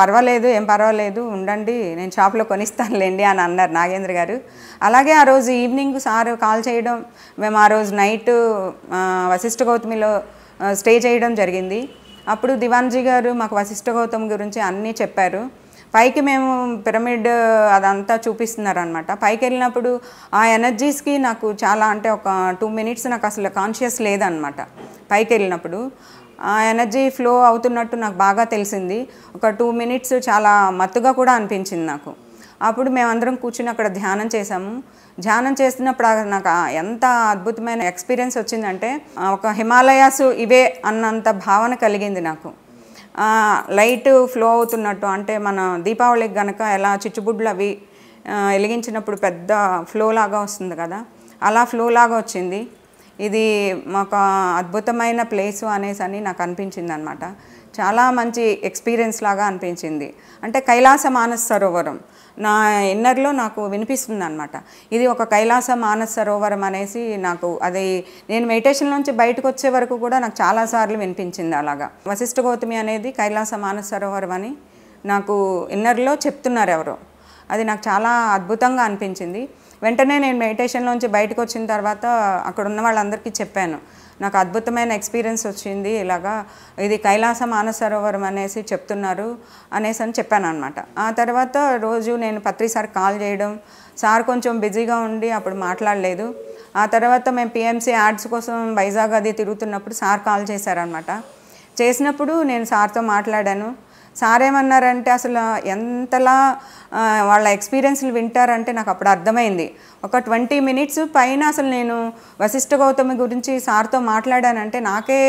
పర్వాలేదు ఏం పర్వాలేదు ఉండండి నేను షాప్లో కొనిస్తానులేండి అని అన్నారు నాగేంద్ర గారు. అలాగే ఆ రోజు ఈవినింగ్ సార్ కాల్ చేయడం మేము ఆ రోజు నైట్ వశిష్ఠ గౌతమిలో స్టే చేయడం జరిగింది. అప్పుడు దివాన్జీ గారు మాకు వశిష్ఠ గౌతమ్ గురించి అన్నీ చెప్పారు. పైకి మేము పిరమిడ్ అదంతా చూపిస్తున్నారు అనమాట పైకి వెళ్ళినప్పుడు ఆ ఎనర్జీస్కి నాకు చాలా అంటే ఒక టూ మినిట్స్ నాకు అసలు కాన్షియస్ లేదనమాట పైకి వెళ్ళినప్పుడు ఆ ఎనర్జీ ఫ్లో అవుతున్నట్టు నాకు బాగా తెలిసింది. ఒక టూ మినిట్స్ చాలా మత్తుగా కూడా అనిపించింది నాకు. అప్పుడు మేమందరం కూర్చుని అక్కడ ధ్యానం చేసాము ధ్యానం చేస్తున్నప్పుడు నాకు ఎంత అద్భుతమైన ఎక్స్పీరియన్స్ వచ్చిందంటే ఒక హిమాలయాస్ ఇవే అన్నంత భావన కలిగింది నాకు. లైట్ ఫ్లో అవుతున్నట్టు అంటే మన దీపావళికి గనక ఎలా చిచ్చుబుడ్లు అవి వెలిగించినప్పుడు పెద్ద ఫ్లో లాగా వస్తుంది కదా. అలా ఫ్లో లాగా వచ్చింది. ఇది ఒక అద్భుతమైన ప్లేసు అనేసి అని నాకు అనిపించింది అనమాట చాలా మంచి ఎక్స్పీరియన్స్ లాగా అనిపించింది. అంటే కైలాస మానస్ సరోవరం. నా ఇన్నర్లో నాకు వినిపిస్తుంది అనమాట ఇది ఒక కైలాస మానస్ సరోవరం అనేసి నాకు అది నేను మెడిటేషన్ నుంచి బయటకు వచ్చే వరకు కూడా నాకు చాలాసార్లు వినిపించింది అలాగా. వశిష్ఠ గౌతమి అనేది కైలాస మానస సరోవరం అని నాకు ఇన్నర్లో చెప్తున్నారు ఎవరో. అది నాకు చాలా అద్భుతంగా అనిపించింది. వెంటనే నేను మెడిటేషన్లోంచి బయటకు వచ్చిన తర్వాత అక్కడ ఉన్న వాళ్ళందరికీ చెప్పాను. నాకు అద్భుతమైన ఎక్స్పీరియన్స్ వచ్చింది ఇలాగా. ఇది కైలాస మానసరోవరం అనేసి చెప్తున్నారు అనేసి అని చెప్పాను అనమాట ఆ తర్వాత రోజు నేను పత్రి సార్ కాల్ చేయడం సార్ కొంచెం బిజీగా ఉండి అప్పుడు మాట్లాడలేదు. ఆ తర్వాత మేము పిఎంసీ యాడ్స్ కోసం వైజాగ్ అది తిరుగుతున్నప్పుడు సార్ కాల్ చేశారనమాట చేసినప్పుడు నేను సార్తో మాట్లాడాను. సార్ ఏమన్నారంటే అసలు ఎంతలా వాళ్ళ ఎక్స్పీరియన్స్లు వింటారంటే నాకు అప్పుడు అర్థమైంది. ఒక ట్వంటీ మినిట్స్ పైన అసలు నేను వశిష్ఠ గౌతమి గురించి సార్తో మాట్లాడానంటే నాకే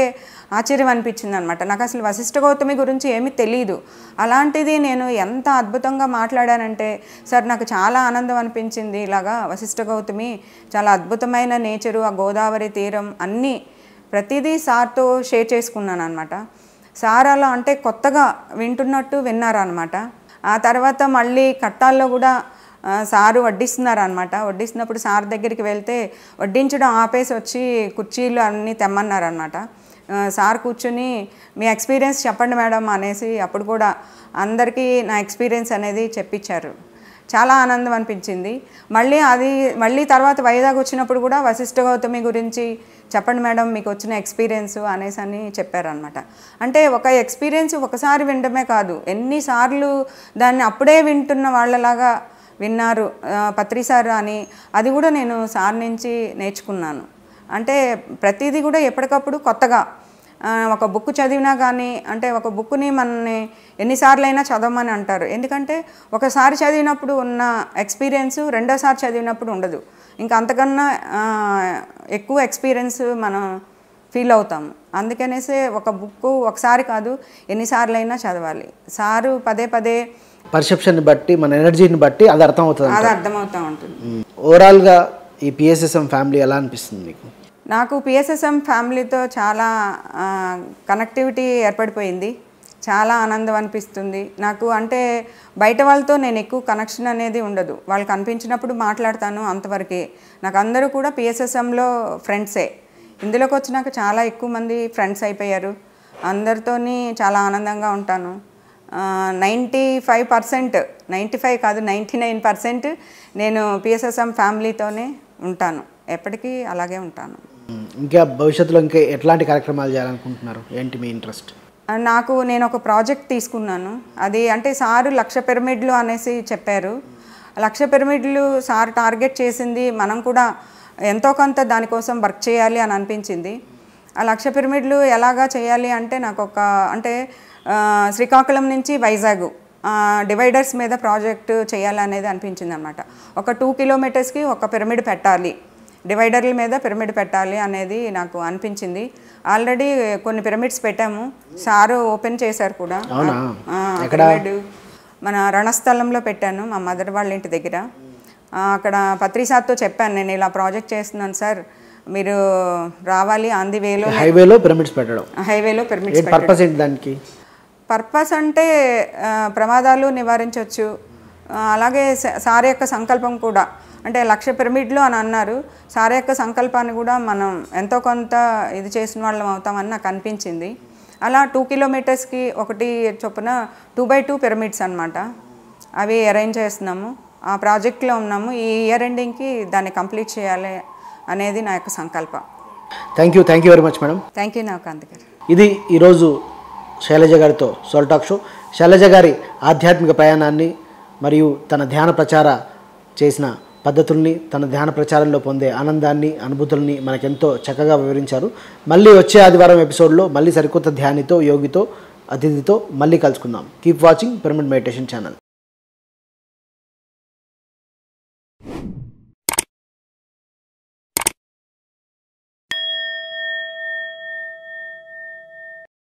ఆశ్చర్యం అనిపించింది అనమాట నాకు అసలు వశిష్ఠ గౌతమి గురించి ఏమీ తెలియదు అలాంటిది నేను ఎంత అద్భుతంగా మాట్లాడానంటే సార్ నాకు చాలా ఆనందం అనిపించింది. ఇలాగా వశిష్ఠ గౌతమి చాలా అద్భుతమైన నేచరు ఆ గోదావరి తీరం అన్నీ ప్రతిదీ సార్తో షేర్ చేసుకున్నాను అనమాట సార్ అలా అంటే కొత్తగా వింటున్నట్టు విన్నారనమాట ఆ తర్వాత మళ్ళీ కట్టాల్లో కూడా సారు వడ్డిస్తున్నారు అనమాట వడ్డిస్తున్నప్పుడు సార్ దగ్గరికి వెళ్తే వడ్డించడం ఆపేసి వచ్చి కుర్చీలు అన్నీ తెమ్మన్నారనమాట సార్ కూర్చుని మీ ఎక్స్పీరియన్స్ చెప్పండి మేడం అనేసి అప్పుడు కూడా అందరికీ నా ఎక్స్పీరియన్స్ అనేది చెప్పించారు చాలా ఆనందం అనిపించింది. మళ్ళీ అది మళ్ళీ తర్వాత వైజాగ్ వచ్చినప్పుడు కూడా వశిష్ఠ గౌతమి గురించి చెప్పండి మేడం మీకు వచ్చిన ఎక్స్పీరియన్స్ అనేసి అని చెప్పారనమాట అంటే ఒక ఎక్స్పీరియన్స్ ఒకసారి వినడమే కాదు ఎన్నిసార్లు దాన్ని అప్పుడే వింటున్న వాళ్ళలాగా విన్నారు పత్రిసారు అని అది కూడా నేను సార్ నుంచి నేర్చుకున్నాను. అంటే ప్రతిదీ కూడా ఎప్పటికప్పుడు కొత్తగా ఒక బుక్ చదివినా కానీ అంటే ఒక బుక్ని మనని ఎన్నిసార్లైనా చదవమని అంటారు. ఎందుకంటే ఒకసారి చదివినప్పుడు ఉన్న ఎక్స్పీరియన్స్ రెండోసారి చదివినప్పుడు ఉండదు. ఇంకా అంతకన్నా ఎక్కువ ఎక్స్పీరియన్స్ మనం ఫీల్ అవుతాము అందుకనేసే ఒక బుక్ ఒకసారి కాదు ఎన్నిసార్లైనా చదవాలి. సారు పదే పదే పర్సెప్షన్ని బట్టి మన ఎనర్జీని బట్టి అది అర్థం అవుతుంది అది అర్థమవుతూ ఉంటుంది. ఓవరాల్గా ఈ పిఎస్ఎస్ఎం ఫ్యామిలీ ఎలా అనిపిస్తుంది మీకు? నాకు పిఎస్ఎస్ఎం ఫ్యామిలీతో చాలా కనెక్టివిటీ ఏర్పడిపోయింది. చాలా ఆనందం అనిపిస్తుంది. నాకు అంటే బయట వాళ్ళతో నేను ఎక్కువ కనెక్షన్ అనేది ఉండదు. వాళ్ళు కనిపించినప్పుడు మాట్లాడతాను అంతవరకే. నాకు అందరూ కూడా పిఎస్ఎస్ఎంలో ఫ్రెండ్సే ఇందులోకి వచ్చినాక చాలా ఎక్కువ మంది ఫ్రెండ్స్ అయిపోయారు. అందరితోని చాలా ఆనందంగా ఉంటాను. Ninety five percent ninety five కాదు నైంటీ నైన్ పర్సెంట్ నేను పిఎస్ఎస్ఎం ఫ్యామిలీతోనే ఉంటాను. ఎప్పటికీ అలాగే ఉంటాను. ఇంకా భవిష్యత్తులో ఇంకా ఎట్లాంటి కార్యక్రమాలు చేయాలనుకుంటున్నారు? ఏంటి మీ ఇంట్రెస్ట్? నాకు నేను ఒక ప్రాజెక్ట్ తీసుకున్నాను. అది అంటే సారు లక్ష పిరమిడ్లు అనేసి చెప్పారు. లక్ష పిరమిడ్లు సార్ టార్గెట్ చేసింది మనం కూడా ఎంతో కొంత దానికోసం వర్క్ చేయాలి అని అనిపించింది. ఆ లక్ష పిరమిడ్లు ఎలాగా చేయాలి అంటే నాకు ఒక అంటే శ్రీకాకుళం నుంచి వైజాగ్ డివైడర్స్ మీద ప్రాజెక్ట్ చేయాలనేది అనిపించింది అనమాట ఒక టూ కిలోమీటర్స్కి ఒక పిరమిడ్ పెట్టాలి. డివైడర్ల మీద పిరమిడ్ పెట్టాలి అనేది నాకు అనిపించింది. ఆల్రెడీ కొన్ని పిరమిడ్స్ పెట్టాము. సారు ఓపెన్ చేశారు కూడా. మన రణస్థలంలో పెట్టాను మా మదర్ వాళ్ళ ఇంటి దగ్గర. అక్కడ పత్రిసార్తో చెప్పాను నేను ఇలా ప్రాజెక్ట్ చేస్తున్నాను సార్. మీరు రావాలి ఆన్ ది వేలో. హైవేలో పిరమిడ్స్ పెట్టడం. హైవేలో పిరమిడ్స్ పర్పస్ ఏంటి దానికి? పర్పస్ అంటే ప్రమాదాలు నివారించవచ్చు అలాగే సార్ యొక్క సంకల్పం కూడా. అంటే లక్ష పిరమిడ్లు అని అన్నారు. సార్ యొక్క సంకల్పాన్ని కూడా మనం ఎంతో కొంత ఇది చేసిన వాళ్ళం అవుతామని నాకు అనిపించింది. అలా టూ కిలోమీటర్స్కి ఒకటి చొప్పున టూ బై టూ పిరమిడ్స్ అనమాట అవి అరేంజ్ చేస్తున్నాము. ఆ ప్రాజెక్ట్లో ఉన్నాము. ఈ ఇయర్ ఎండింగ్కి దాన్ని కంప్లీట్ చేయాలి అనేది నా యొక్క సంకల్పం. Thank you thank you very much madam thank you Navakanth గారు. ఇది ఈరోజు శైలజ గారితో సోల్ టాక్ షో శైలజ గారి ఆధ్యాత్మిక ప్రయాణాన్ని మరియు తన ధ్యాన ప్రచార చేసిన పద్ధతుల్ని తన ధ్యాన ప్రచారంలో పొందే ఆనందాన్ని అనుభూతుల్ని మనకెంతో చక్కగా వివరించారు. మళ్ళీ వచ్చే ఆదివారం ఎపిసోడ్లో మళ్ళీ సరికొత్త ధ్యానితో యోగితో అతిథితో మళ్ళీ కలుసుకుందాం. Keep watching pyramid meditation channel